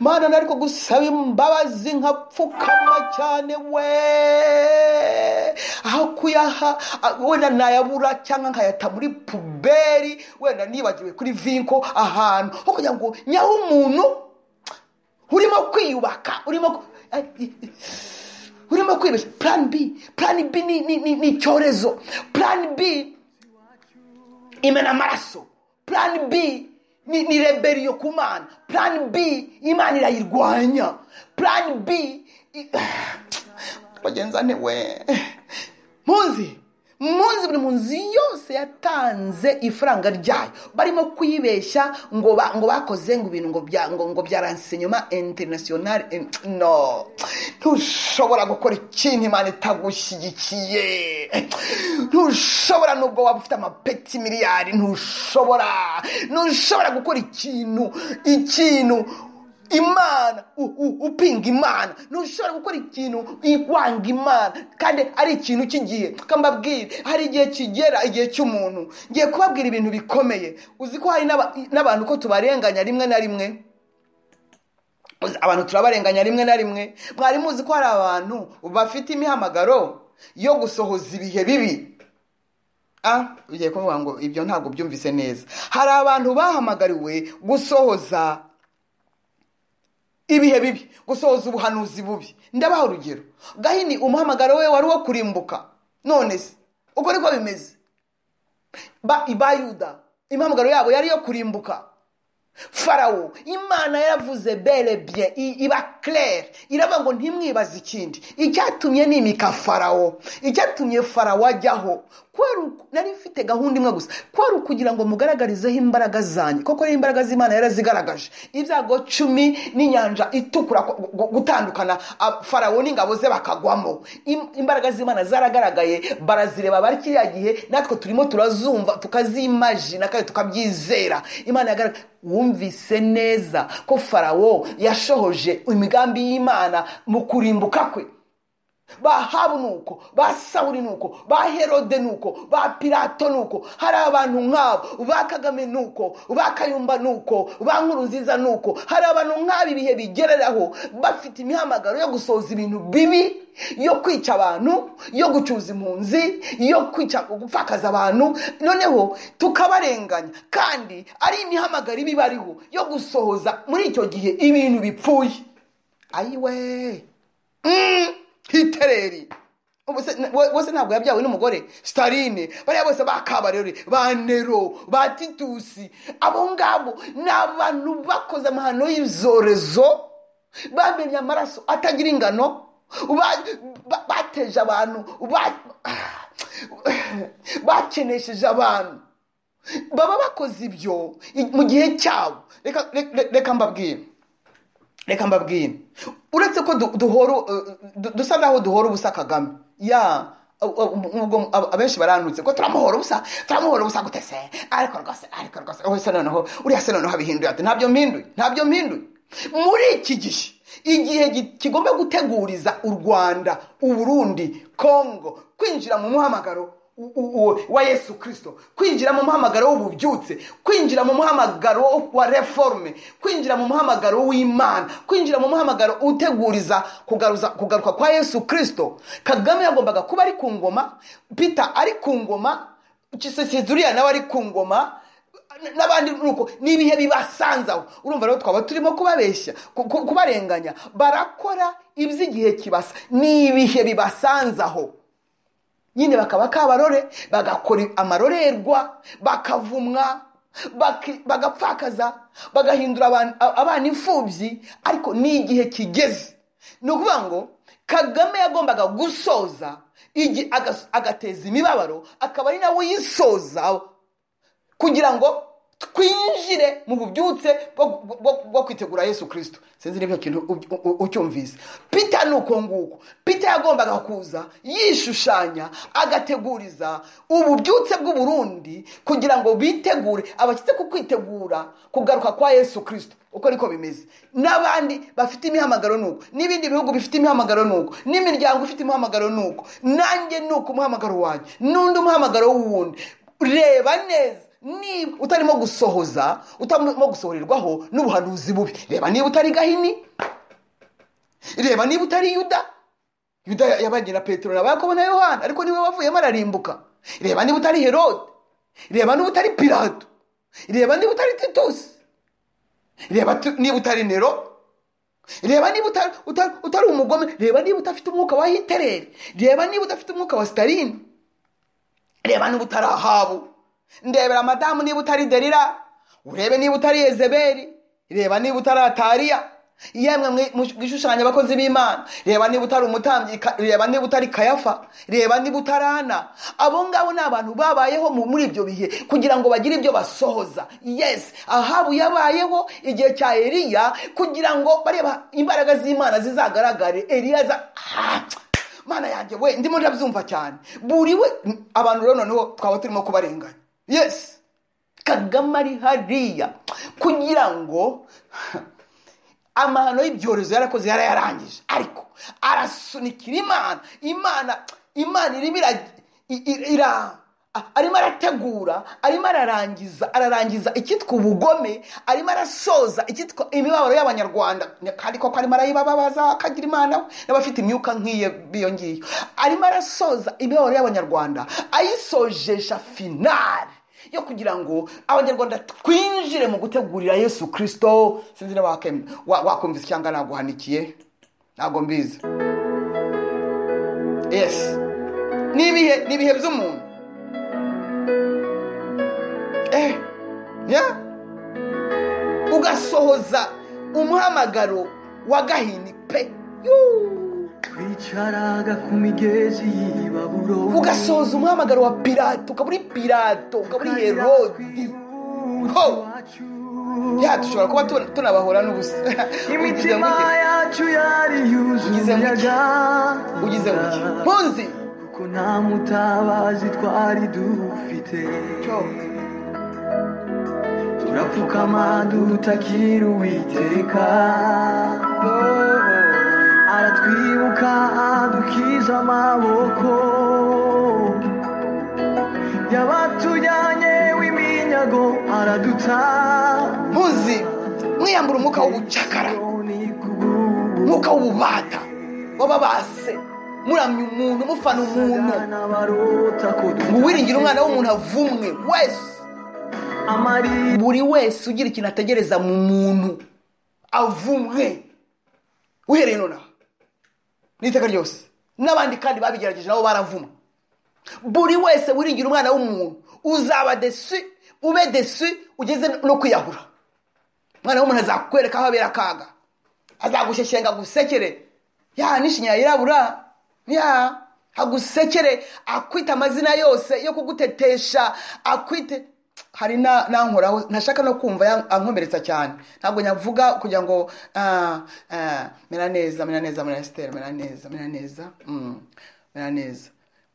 mana nari ko gusaba imbabazi nkapfukama cyane we. Kuyaha ah, wenda nayabura cyangwa nkayata muri puberi wenda nibagiwe kuri vinko ahantu. Ho kugira ngo nyahe umuntu urimo kwiyubaka urimo i- urimo kwibeshya plan b plan b ni icyorezo plan b imena amaraso. Plan b ni, reberiyo ku mana. Plan b imana irayirwanya. Plan b bagenza we? Mpunzi mpunzi buri mpunzi yose yatanze ifaranga ryayo. Barimo kwibeshya ngo ngo bakoze ngo ibintu ngo bya ngo, ngo bya renseignement international no. Ntushobora gukora ikintu imana itagushyigikiye. Ntushobora nubwo waba ufite amapeti miliyari. Ntushobora. Ntushobora gukora ikintu ikintu imana upinga imana. Ntushobora gukora ikintu wanga imana. Kandi ari ikintu cy'igihe kambabwire hari igihe kigera igihe cy'umuntu. Ngiye kubabwira ibintu bikomeye. Uzi ko hari n'aba- n'abantu ko tubarenganya rimwe na rimwe? Abantu turabarenganya rimwe na rimwe? Mwari muzi ko hari abantu bafite imihamagaro yo gusohoza ibihe bibi? Ah ugiye kuvuga ngo ibyo ntabwo byumvise neza. Hari abantu bahamagariwe gusohoza ibihe bibi? Gusohoza ubuhanuzi bubi. Ndabaha urugero. Gahini umuhamagaro we wari uwo kurimbuka. None se uko niko bimeze? Ba ibayuda imihamagaro yabo yari iyo kurimbuka. Farawo imana yaravuze bere bye iba claire iravuga ngo ntimwibaze ikindi. Icyatumye nimika farawo icyatumye farawo ajyaho nari mfite gahunda imwe gusa. Kwari ukugira ngo mugaragarizeho imbaraga zanjye. Koko rero imbaraga z'imana yarazigaragaje ibyago cumi n'inyanja itukura gu- gu- gutandukana farawo n'ingabo ze bakagwamo. Im- imbaraga z'imana zaragaragaye barazireba bari kiriya gihe natwe turimo turazumva tukazimajina kandi tukabyizera. Imana yagaragaye wumvise neza ko farawo yashohoje imigambi y'imana mu kurimbuka kwe. Ba habu nuko ba sawuri nuko ba herode nuko ba pilato nuko. Hari abantu nk'abo ba kagame nuko ba kayumba nuko ba nkuru nziza nuko. Hari abantu nk'abo ibihe bigereraho bafite imihamagaro yo gusohoza ibintu bibi yo kwica abantu yo gucuza impunzi yo kwica gupfakaza abantu. Noneho tukabarenganya. Kandi ari imihamagaro iba ibariho yo gusohoza muri icyo gihe ibintu bipfuye. Ayiwe! Mm, hitereri Ubu se- we- wese ntabwo yabyawe n'umugore. Starine bariya bose ba kabarore ba nero ba titusi abo ngabo ni abantu bakoze amahano y'ibyorezo bamenye amaraso atagira ingano ba- ba- bateje abantu ba- bakenesheje abantu. Baba bakoze ibyo mu gihe cyabo. Reka mbabwire reka mbabwire uretse ko du- duhora uh, du- dusa naho duhora ubusa kagame. Ya abenshi barantutse ko turamuhora ubusa turamuhora ubusa gute se? Ariko rwose ariko rwose wowe se noneho uriya se noneho abihinduye ati ntabyo mpinduye ntabyo mpinduye. Muri iki gihe igihe gi- kigomba guteguriza u rwanda uburundi kongo kwinjira mu muhamagaro wa yesu kirisito kwinjira mu muhamagaro w'ububyutse. Kwinjira mu muhamagaro wa reforme. Kwinjira mu muhamagaro w'imana. Kwinjira mu muhamagaro uteguriza kugaruka kwa yesu kirisito kagame yagombaga kuba ari ku ngoma. Peter ari ku ngoma. Kisesezuriya nawe ari ku ngoma. N'abandi nuko ni ibihe bibasanzaho urumva rero twaba turimo kubabeshya ku- ku- kubarenganya. Barakora iby'igihe kibasa. Ni ibihe bibasanzaho nyine bakaba kabarore bagakora amarorerwa bakavumwa bagapfakaza bagahindura abana imfubyi. Ariko ni igihe kigeze ni ukuvuga ngo kagame yagombaga gusoza agateza imibabaro akaba ari nawe uyisoza kugira ngo twinjire mu bubyutse bwo- kwitegura yesu kirisito sinzi niba icyo kintu ucyumvise. Pita ni uko nguko. Pita yagombaga kuza yishushanya agateguriza ububyutse bw'uburundi kugira ngo bitegure abashyize ku kwitegura kugaruka kwa yesu kirisito uko niko bimeze. N'abandi bafite imihamagaro nuko n'ibindi bihugu bifite imihamagaro nuko n'imiryango ifite imihamagaro nuko nanjye ni uko umuhamagaro wanjye. N'undi umuhamagaro w'uwundi reba neza. Utarimo gusohoza utarimo gusohorerwaho n'ubuhanuzi bubi. Reba niba utari gahini. Reba niba utari yuda. Yuda yabagira petero na yakobo na yohana ariko ni we wavuyemo ararimbuka. Reba niba utari herode. Reba niba utari pilato. Reba niba utari titusi reba niba utari nero. Reba niba utari umugome. Reba niba udafite umwuka wa hitereri reba niba udafite umwuka wa sitarini reba niba utari ahabu. Ndebera madamu niba utari derira urebe niba utari yezeberi reba niba utari atariya. Yemwe mwe mwishushanya abakozi b'imana reba niba utari umutambyi reba niba utari kayafa reba niba utari ana. Abo ngabo ni abantu babayeho mu- muri ibyo bihe kugira ngo bagire ibyo basohoza. Yes ahabu yabayeho igihe cya eliya kugira ngo bareba imbaraga z'imana zizagaragare. Eliya za Ah! mana yanjye we ndimo ndabyumva cyane. Buri we abantu rero noneho twaba turimo kubarenganya. Yes. Kagame ari hariya. Kugira ngo amahano y'ibyorezo yarakoze yarayarangije ariko arasunikira imana. Imana imana irimo ira- arimo arategura arimo ararangiza ararangiza icyitwa ubugome arimo arasoza icyitwa imibabaro y'abanyarwanda. Kandi koko arimo arayibababaza akagira imana we. N'abafite imyuka nk'iye b'iyo ngiyo. Arimo arasoza imibabaro y'abanyarwanda. Ayisojesha finari yo kugira ngo abanyarwanda twinjire mu gutegurira yesu kirisito sinzi niba wakumvise cyangwa naguhanikiye ntabwo mbizi. Yes. Ni ibihe ni ibihe by'umuntu. Eh ugasohoza umuhamagaro wa gahini pe. Ugasohoza umuhamagaro wa pirato ukaba uri pirato ukaba uri herodi Ho! ya dushobora kuba tun- tunabahora n'ubusa. Imitima yacu yari yuzuyaga ugize iki? mpunzi kuko nta mutabazi twari dufite. Turapfukama dutakira uwiteka. Aratwibuka adukiza amaboko yabatujyanye w'iminyago araduta muzi mwiyambura umwuka w'ubucakara umwuka w'ububata w'ababase muramya umuntu mufana umuntu ngo uwiringire umwana w'umuntu avumwe wese buri wese ugira ikintu ategereza mu muntu avumwe uhereye nonaha n'iteka ryose. N'abandi kandi babigerageje nabo baravumwe buri wese wiringira umwana w'umuntu uzaba desu ube desu ugeze no kwiyahura. Umwana w'umuntu azakwereka aho abera akaga. Azagushyeshyenga agusekere. Ya n'ishinya yirabura. Ya agusekere akwita amazina yose yo kugutetesha akwite hari na nankoraho ntashaka no kumva ankomeretsa cyane. Ntabwo nyavuga kugira ngo ah, ah, mera neza mera neza mera esiteri mera neza mera neza mera neza.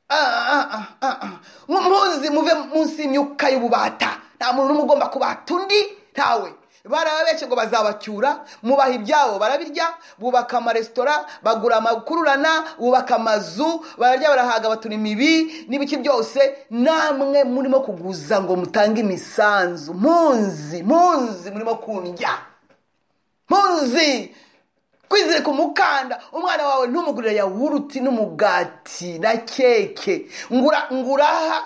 Ah, ah, ah, ah, ah. Mu- muzi muve munsi y'imyuka y'ububata. Nta muntu n'umwe ugomba kubata undi ntawe. Barababeshye ngo bazabacyura mubaha ibyabo barabirya bubaka amaresitora bagura amakururana bubaka amazu bararya barahaga batura imibi n'ibiki byose namwe murimo kuguza ngo mutange imisanzu. Munzi munzi murimo kundya. Munzi! Kwizirika umukanda umwana wawe ntumugurire yawuruti n'umugati na keke. Ngura nguraha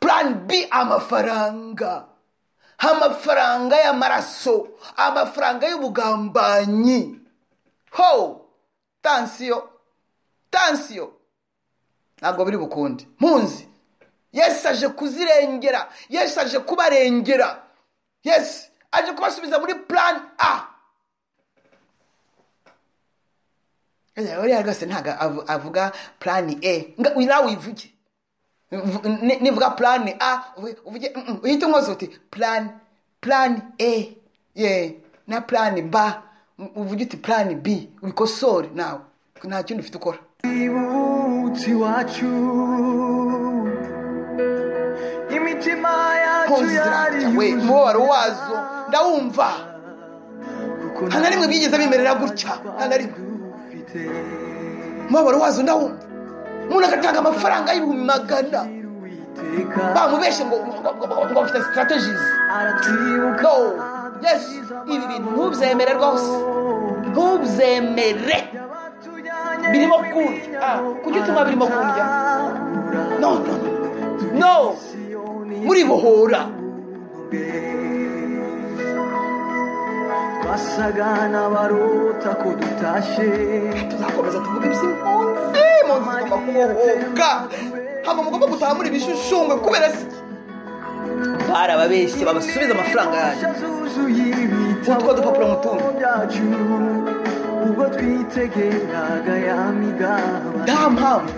plan b amafaranga. Amafaranga y'amaraso amafaranga y'ubugambanyi. Ho! Tansiyo tansiyo. Ntabwo biri bukunde. Mpunzi yesu aje kuzirengera. Yesu aje kubarengera. Yesu aje kubasubiza muri plan a. Uriya rwose ntabwo avu- avuga plan e nawe wivuge nivuga plan a mm, mm, uhite umwoza uti plan plan e ye na plan b. Uvuge uti plan b ubikosore nawe. Nta kindi ufite ukora. Ibutsi wacu. Imitima yacu zirajya we umubabaro wazo ndawumva. Nta na rimwe byigeze bimerera gutya nta na rimwe. Umubabaro wazo ndawumva. Umuntu agatanga amafaranga y'ibihumbi magana bamubeshe ngo ngo- bafite strategies. No. Yes ibi bintu ntubyemere rwose ntubyemere birimo kundya kuki utuma birimo kundya no no no. No. Muribohora twasaga n'abarota ko dutashe tuzakomeza tuvuga iby'impunzi impunzi zigomba kubohoka ntabwo mugomba gutaha muri ibishushungwe kubera si? Barababeshye babasubiza amafaranga yanyu. Utwo dupapuro mutungo. byacu ubwo twitegeraga ya migabane. Nta mpamvu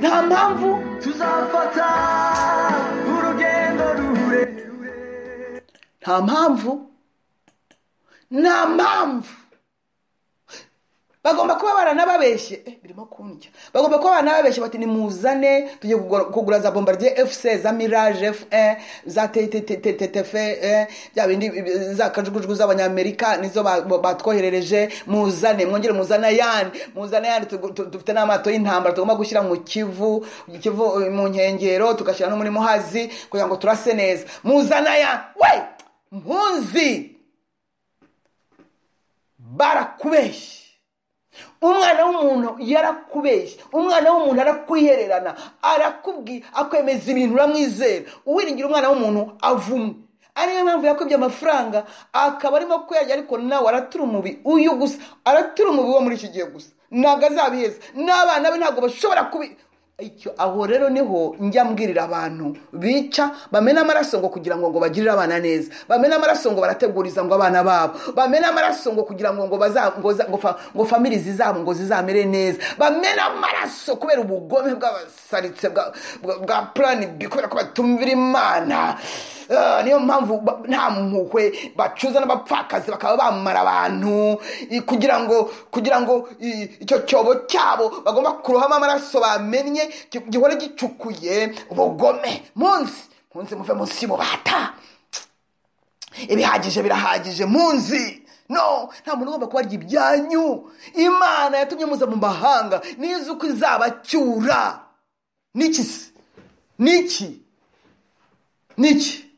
nta mpamvu. Tuzafata urugendo rurerure. Nta mpamvu. Nta mpamvu. Bagomba kuba baranababeshye. Eh, birimo kundya bagomba kuba baranababeshye bati nimuzane tugiye kugura- za bombardier fc za mirage f1 za ttf bya bindi eh, za kajugujugu z'abanyamerika nizo ba- ba- batwoherereje. Muzane mwongere muzane ayandi muzane ayandi dufite n'amato y'intambara tugomba gushyira mu kivu eh, mu nkengero tugashyira no muri muhazi kugira ngo turase neza. Muzane ayandi we mpunzi! Barakubeshye umwana w'umuntu yarakubeshye umwana w'umuntu arakwihererana arakubwira akwemeza ibintu uramwizera. Uwiringira umwana w'umuntu avumwe. Ariyo mpamvu yakubye amafaranga akaba arimo kuyarya ariko nawe aratura umubi uyu gusa. Aratura umubi wo muri iki gihe gusa. Ntabwo azabiheza n'abana be ntabwo bashobora kubi aho rero ni ho njya mbwirira abantu bica bamena amaraso ngo kugira ngo ngo bagirire abana neza. Bamena amaraso ngo barateguriza ngo abana babo. Bamena amaraso ngo kugira ngo ngo ngo za- ngo zizamere neza. Bamena amaraso kubera ubugome bw'abasaritse bwa purani kubera ko batumvira imana. Niyo mpamvu nta mpuhwe bacuza n'abapfakazi bakaba bamara abantu. Kugira ngo kugira ngo icyo cyobo cyabo bagomba kurohamo amaraso bamennye gi- gihore gicukuye ubugome munsi munsi muve munsi y'ububata ibihagije birahagije munsi. No nta muntu ugomba kubarya ibyanyu. Imana yatumye muza mu mahanga nizi uko izabacyura niki se? Niki? Niki?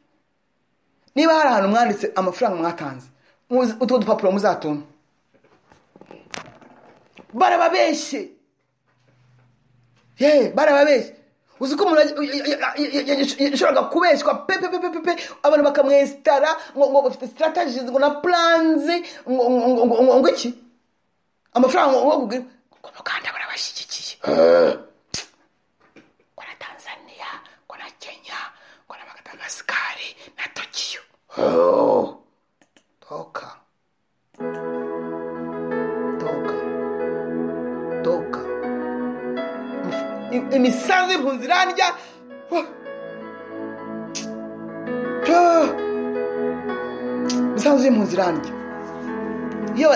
Niba hari ahantu mwanditse amafaranga mwatanze utwo dupapuro muzatuma barababeshye ye barababeshye uzi ko umuntu yashoboraga kubeshywa pe pe pe pe pe pe abantu bakamwesitara ngo ngo bafite sitarategizi ngo na puranzi ngo ngo ngo ngo ngo ngo iki amafaranga ngo kubwira ngo muganda barabashyigikiye ngo Hör! Toca. Toca. Toca. imisanzu impunzi irandya imisanzu y'impunzi irandya iyo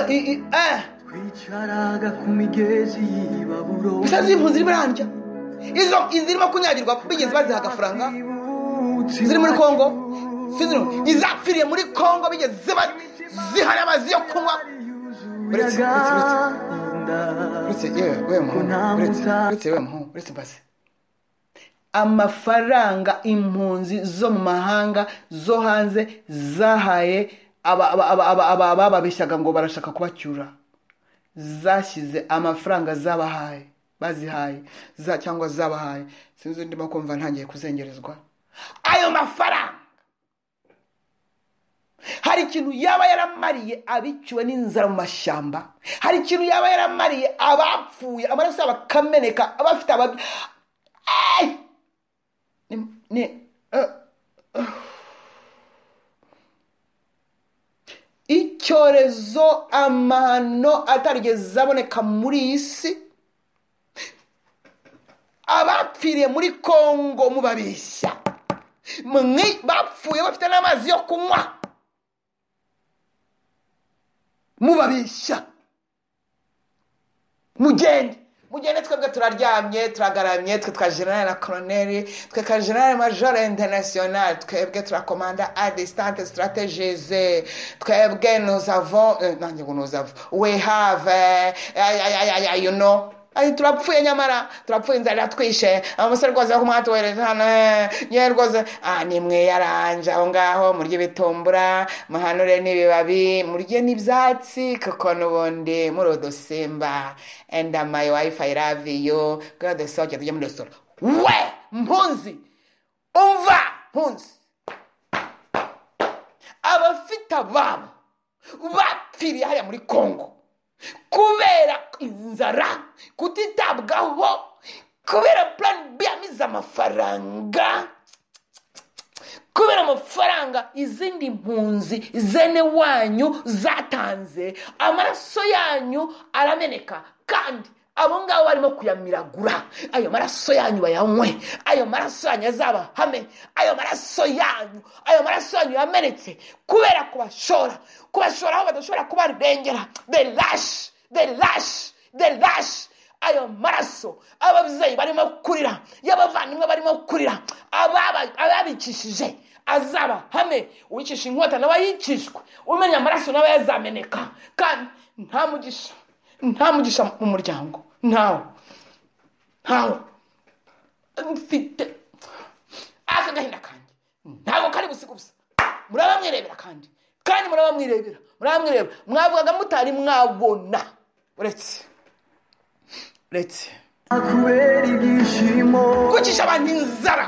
twicaraga eh. ku migezi y'ibaburo imisanzu y'impunzi irimo irandya izo izirimo kunyagirwa bigeze baziha agafaranga ziri muri kongo? Izapfiriye muri kongo bigeze ba- ziha n'amazi yo kunywa. Uretse uretse uretse yewe muhungu. Uretse mbase amafaranga impunzi zo mu mahanga zo hanze zahaye aba- aba- aba- aba- aba- abababeshyaga ngo barashaka kubacyura. Zashyize amafaranga zabahaye bazihaye cyangwa zabahaye. Sinzi ndimo kumva ntangiye kuzengerezwa. Ayo mafaranga. Hari ikintu yaba yaramariye abiciwe n'inzara mu mashyamba hari ikintu yaba yaramariye abapfuye amaraso yabo akameneka abafite ni, uh, uh. icyorezo amahano atarigeze aboneka muri iyi si abapfiriye muri kongo mubabeshya mwe bapfuye bafite n'amazi yo kunywa mubabeshya mugende mugende twebwe turaryamye turagaramye twe twa generale na koroneri twe ka generale major international twebwe turakomanda a distante strategize twebwe nous avons eh, nanjye ngo nous avons we have ay, you know. Turapfuye nyamara turapfuye inzara iratwishe umusore rwose wo kumwatuwereza hano eh, nyewe rwose ah, nimwe yaranje aho ngaho murye ibitumbura muhanure n'ibibabi murye n'ibyatsi kuko n'ubundi muri udusimba and my wife I love you. God soke tujye muri resitora we mpunzi. Umva mpunzi. Abafite ababo bapfiriye hariya muri kongo kubera inzara kutitabwaho kubera plan b yamize amafaranga kubera amafaranga izindi mpunzi zene wanyu zatanze amaraso yanyu arameneka kandi abo ngabo barimo kuyamiragura. Ayo maraso yanyu bayanywe. Ayo maraso yanyu azabahame ayo maraso yanyu ayo maraso yanyu yamenetse. Kubera kubashora kubashora aho badashobora kubarengera the lash the lash the lash. Ayo maraso ababyeyi barimo kurira y'abavandimwe barimo kurira ababicishije azaba hame. Uwicisha inkota nawe yicishwe umenya amaraso nawe yazameneka. Kandi nta mugisha. Nta mugisha mu muryango. Ntawe. Ntawe. Mfite aka gahinda kanjye. Ntabwo kari busiga ubusa muraba mwirebera kandi. Kandi muraba mwirebera muraba mwirebera mwavugaga mutari mwabona. Uretse. Uretse. Kubera ibyishimo gucisha abantu inzara.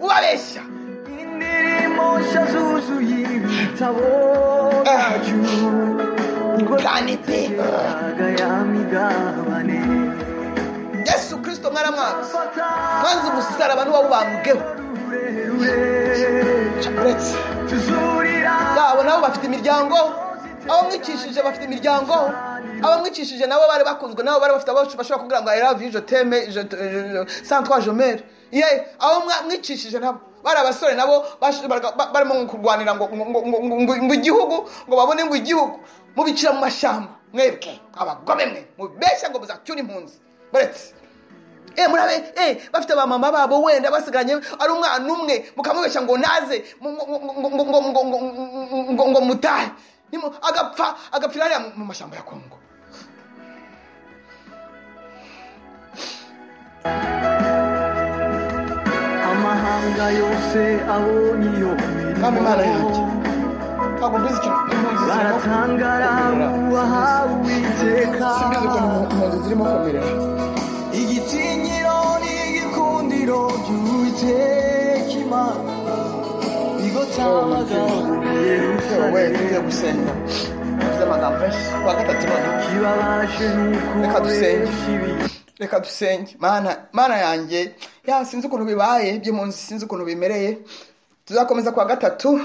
Ubabeshya. Indirimbo nshya zuzuye ibitabo byacu. bwanitse yesu kirisito mwaramwaka maze umusaraba ntiwawubambweho uretse yabo nabo bafite imiryango abamwicishije bafite imiryango abamwicishije nabo bari bakunzwe nabo bari bafite abacu bashobora kugira ngo ayirave ijo teme santwa jomere ye abo mwicishije nabo. Bari abasore nabo barimo kurwanira ngo igihugu ngo babone ngo igihugu. mubicira mu mashyamba mwebwe abagome mwe mubeshya ngo muzacyure impunzi. Baretse eee eh, murabe eee bafite ba mama babo wenda basigaranye ari umwana umwe mukamubeshya ngo naze ngo mutahe. Agapfa agapfira hariya mu mashyamba ya kongo. Amahanga yose abonye iyo mirimo. Ntabwo mbizi ikintu impunzi zirimo baratangara uwahawe uwiteka simbizi ukuntu impunzi zirimo komerera igitinyiro n'igikundiro by'uwiteka imana wowe tugiye gusenga tuvuze amagambo kuwa gatatu Reka dusenge. reka dusenge. Mana yanjye. Ya sinzi ukuntu bibaye. By'impunzi sinzi ukuntu bimereye. Tuzakomeza kuwa gatatu.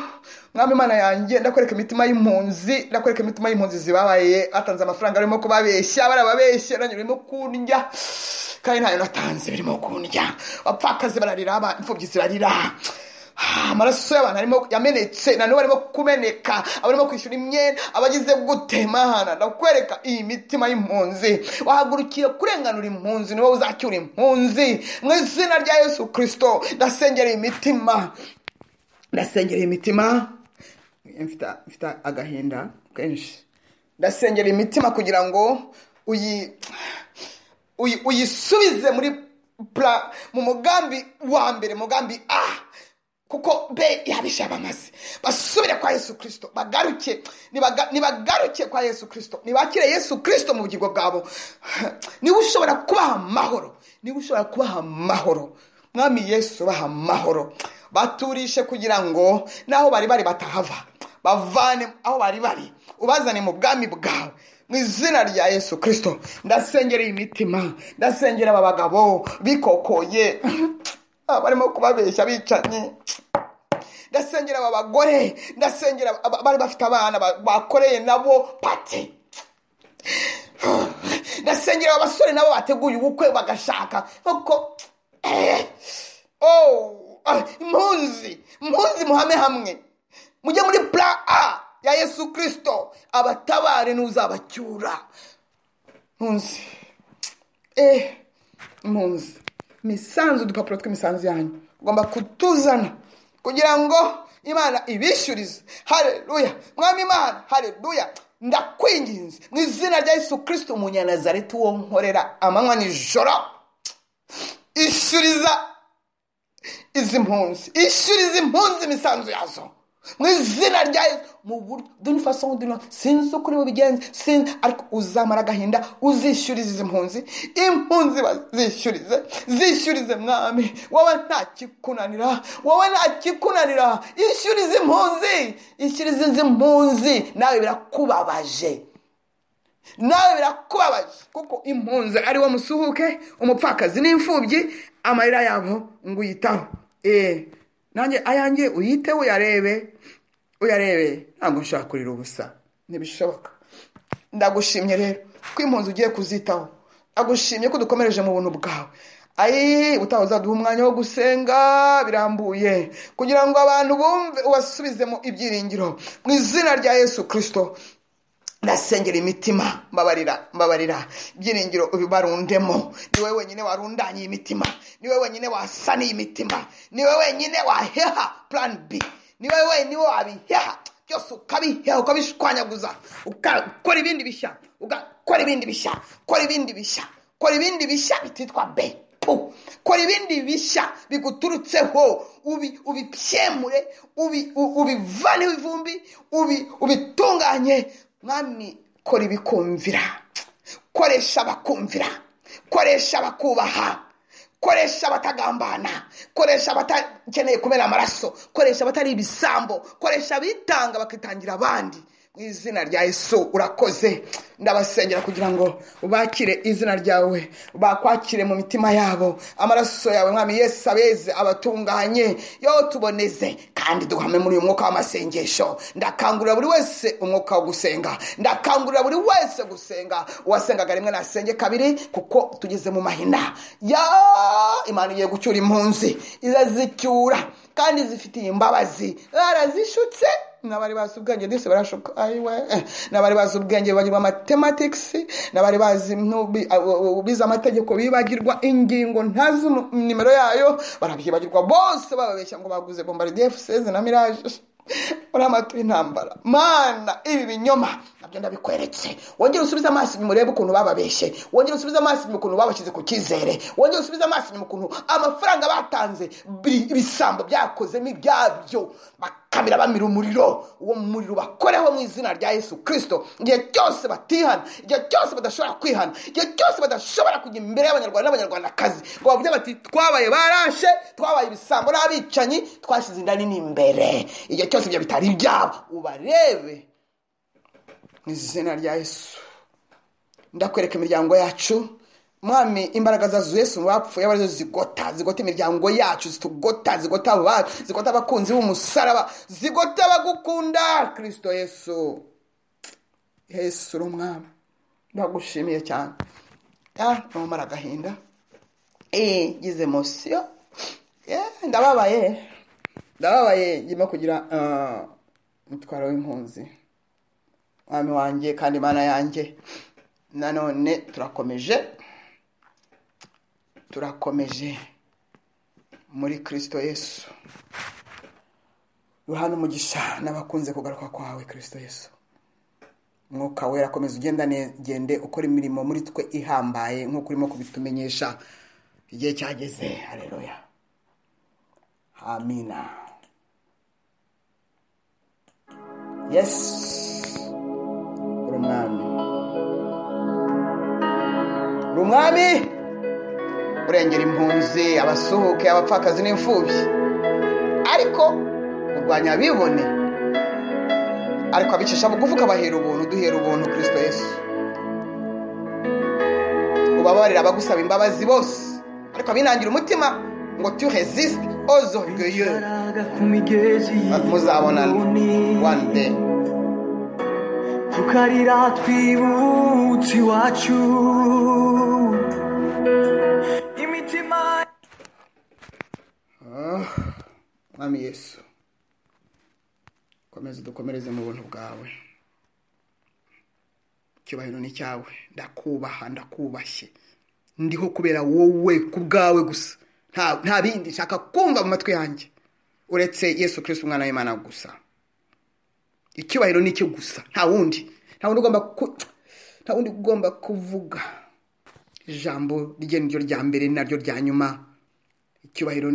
Mwami mana yanjye ndakwereka imitima y'impunzi ndakwereka imitima y'impunzi zibabaye. Batanze amafaranga barimo kubabeshya barababeshya nanjye birimo kundya. Kandi ntayo natanze birimo kundya. Abapfakazi bararira imfubyi zirarira. Ah, amaraso y'abantu arimo yamenetse na n'ubu arimo kumeneka abarimo kwishyura imyenda abagize gute? Mana ndakwereka iyi mitima y'impunzi. Wahagurukiye kurenganura impunzi ni we uzacyura impunzi. Mu izina rya yesu kirisito ndasengera iyi mitima. Ndasengera iyi mitima mfite agahinda kenshi. Ndasengera imitima kugira ngo uyi uyi- uyisubize muri pla mu mugambi wa mbere mugambi a. Kuko be yabishe abamaze basubire kwa yesu kirisito bagaruke. Nibagaruke kwa yesu kirisito nibakire yesu kirisito mu bugingo bwabo. Niba ushobora kubaha amahoro. Niba ushobora kubaha amahoro. Mwami yesu baha amahoro. Baturishe kugira ngo n'aho bari bari batahava bavane aho bari bari ubazane mu bwami bwawe. Mu izina rya yesu kirisito ndasengera iyi mitima ndasengera aba bagabo bikokoye barimo kubabeshya bicanye. Ndasengera aba bagore ndasengera bari bafite abana ba- bakoreye nabo pati ndasengera aba basore nabo bateguye ubukwe bagashaka kuko eh, oh, impunzi impunzi muhame hamwe. Mujye muri pla a ya yesu kirisito abatabare n'uzabacyura impunzi. Eh impunzi. Imisanzu udupapuro tw'imisanzu yanyu. Ugomba kutuzana kugira ngo imana ibishyurize. Hareruya mwami imana hareruya ndakwinginze. Mu izina rya yesu kirisito umunyanazareti uwo nkorera amanywa nijoro. Ishyuriza izi mpunzi. Ishyuriza impunzi imisanzu yazo. Mu izina rya mu buryo faso duni sinzi uko uri bubigenze sinzi ariko uzamara agahinda uzishyuriza izi mpunzi. Impunzi bazishyurize. Zishyurize mwami. Wowe nta kikunanira. Wowe nta kikunanira. Ishyuriza impunzi. Ishyuriza izi mpunzi. Nawe birakubabaje. Nawe birakubabaje. Kuko impunzi ari wo musuhuke umupfakazi n'imfubyi amarira yabo ngo uyitaho. Nanjye ayanjye uyiteho uyarebe uyarebe ntabwo nshaka kurira ubusa ntibishoboka ndagushimye rero ko impunzi ugiye kuzitaho ndagushimye ko dukomereje mu buntu bwawe ayi utaha uzaduha umwanya wo gusenga birambuye kugira ngo abantu bumve ubasubizemo ibyiringiro mu izina rya yesu kirisito ndasengera imitima mbabarira mbabarira. Ubibarundemo. Ni wowe wenyine warundanye iyi ni wowe wenyine wasaniye imitima ni wowe wenyine waheha plan b. Ni wowe wenyine wabiheha. Byose ukabiheha ukabishwanyaguza. Ugakora ibindi bishya. Ugakora ibindi bishya. Kora ibindi bishya. Kora ibindi bishya bititwa b. Pu kora ibindi bishya biguturutseho. Ubi ubipyemure ubi u- ubivaneho ivumbi ubi ubitunganye. Mwami kora ibikumvira. Koresha abakumvira. Koresha abakubaha. Koresha abatagambana. Koresha abatakeneye kumena amaraso. Koresha abatari ibisambo. Koresha abitanga bakitangira abandi. Mu izina rya yesu urakoze. Ndabasengera kugira ngo bakire izina ryawe bakwakire mu mitima yabo. Amaraso yawe mwami yesu abeze abatunganye. Yo tuboneze kandi duhame muri uyu mwuka w'amasengesho. Ndakangurira buri wese umwuka wo gusenga. Ndakangurira buri wese gusenga. Uwasengaga rimwe nasenge kabiri kuko tugeze mu mahina. Ya imana igiye gucyura impunzi. Irazicyura kandi zifitiye imbabazi. Barazishutse n'abari bazi ubwenge ndetse barashuka ayiwe eh, n'abari bazi ubwenge bibagirwa mathematics n'abari bazi bize amategeko bibagirwa ingingo ntazi nimero yayo barabyibagirwa bose bababeshya ngo baguze bombardier f16 na mirage. Uriya amatu y'intambara mana ibi binyoma na byo ndabikweretse. Wongere usubize amaso inyuma urebe ukuntu bababeshye. Wongere usubize amaso inyuma ukuntu babashyize ku cyizere wongere usubize amaso inyuma ukuntu amafaranga batanze bi- ibisambo byakozemo ibyabyo. Bakamira bamira umuriro. Uwo muriro bakoreho mu izina rya yesu kirisito igihe cyose batihana igihe cyose badashobora kwihana igihe cyose badashobora kujya imbere y'abanyarwanda n'abanyarwandakazi. Ngo bavuge bati twabaye barashe twabaye ibisambo n'abicanyi twashyize inda nini imbere. Igihe cyose ibyo bitari ibyabo. Ubarebe mu izina rya yesu. Ndakwereka imiryango yacu. Mwami imbaraga za yesu bapfuye aba ari zo zigota zigota imiryango yacu zitugota zigota aba zigota abakunzi b'umusaraba zigota abagukunda. Kirisito yesu. Yesu uri umwami. Ndagushimiye cyane. Numara agahinda. Eh gize emosiyo eh ndababaye. Ndababaye ndimo kugira ah, umutwaro w'impunzi. Mwami wanjye kandi imana yanjye. Nanone turakomeje. Turakomeje muri kirisito yesu. Ruhana umugisha n'abakunze kugaruka kwawe kirisito yesu. Mwuka wera akomeza ugenda ukora imirimo muri twe ihambaye nk'uko urimo kubitumenyesha igihe cyageze. Hareruya amina. Yesi uri umwami. Uri umwami? Urengera impunzi abasuhuke abapfakazi n'imfubyi. Ariko urwanya abibone. Ariko abicisha bugufi ukabahera ubuntu duhera ubuntu kirisito yesu. Ubabarira abagusaba imbabazi bose. Ariko abinangira umutima ngo tu resiste aux orgueilleux. Imbaraga ku migezi muzabonana one day. Tukarira twibutse iwacu. Mwami yesu komeza udukomereze mu buntu bwawe. Icyubahiro ni cyawe. Ndakubaha ndakubashye. Ndiho kubera wowe ku bwawe gusa. Nta bindi nshaka kumva mu matwi yanjye. Uretse yesu kirisiti umwana w'imana gusa. Icyubahiro ni cyo gusa. Nta wundi. Nta wundi ugomba nta wundi ugomba kuvuga. Ijambo rye niryo rya mbere naryo rya nyuma. Icyubahiro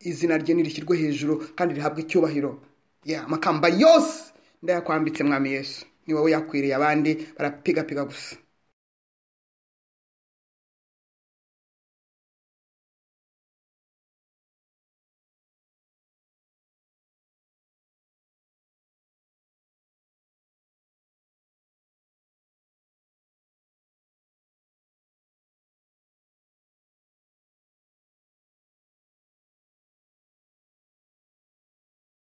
izina rye nirishyirwe hejuru kandi rihabwe icyubahiro. Ya amakamba yose ndayakwambitse mwami yesu. Ni wowe yakwiriye abandi barapigapiga gusa.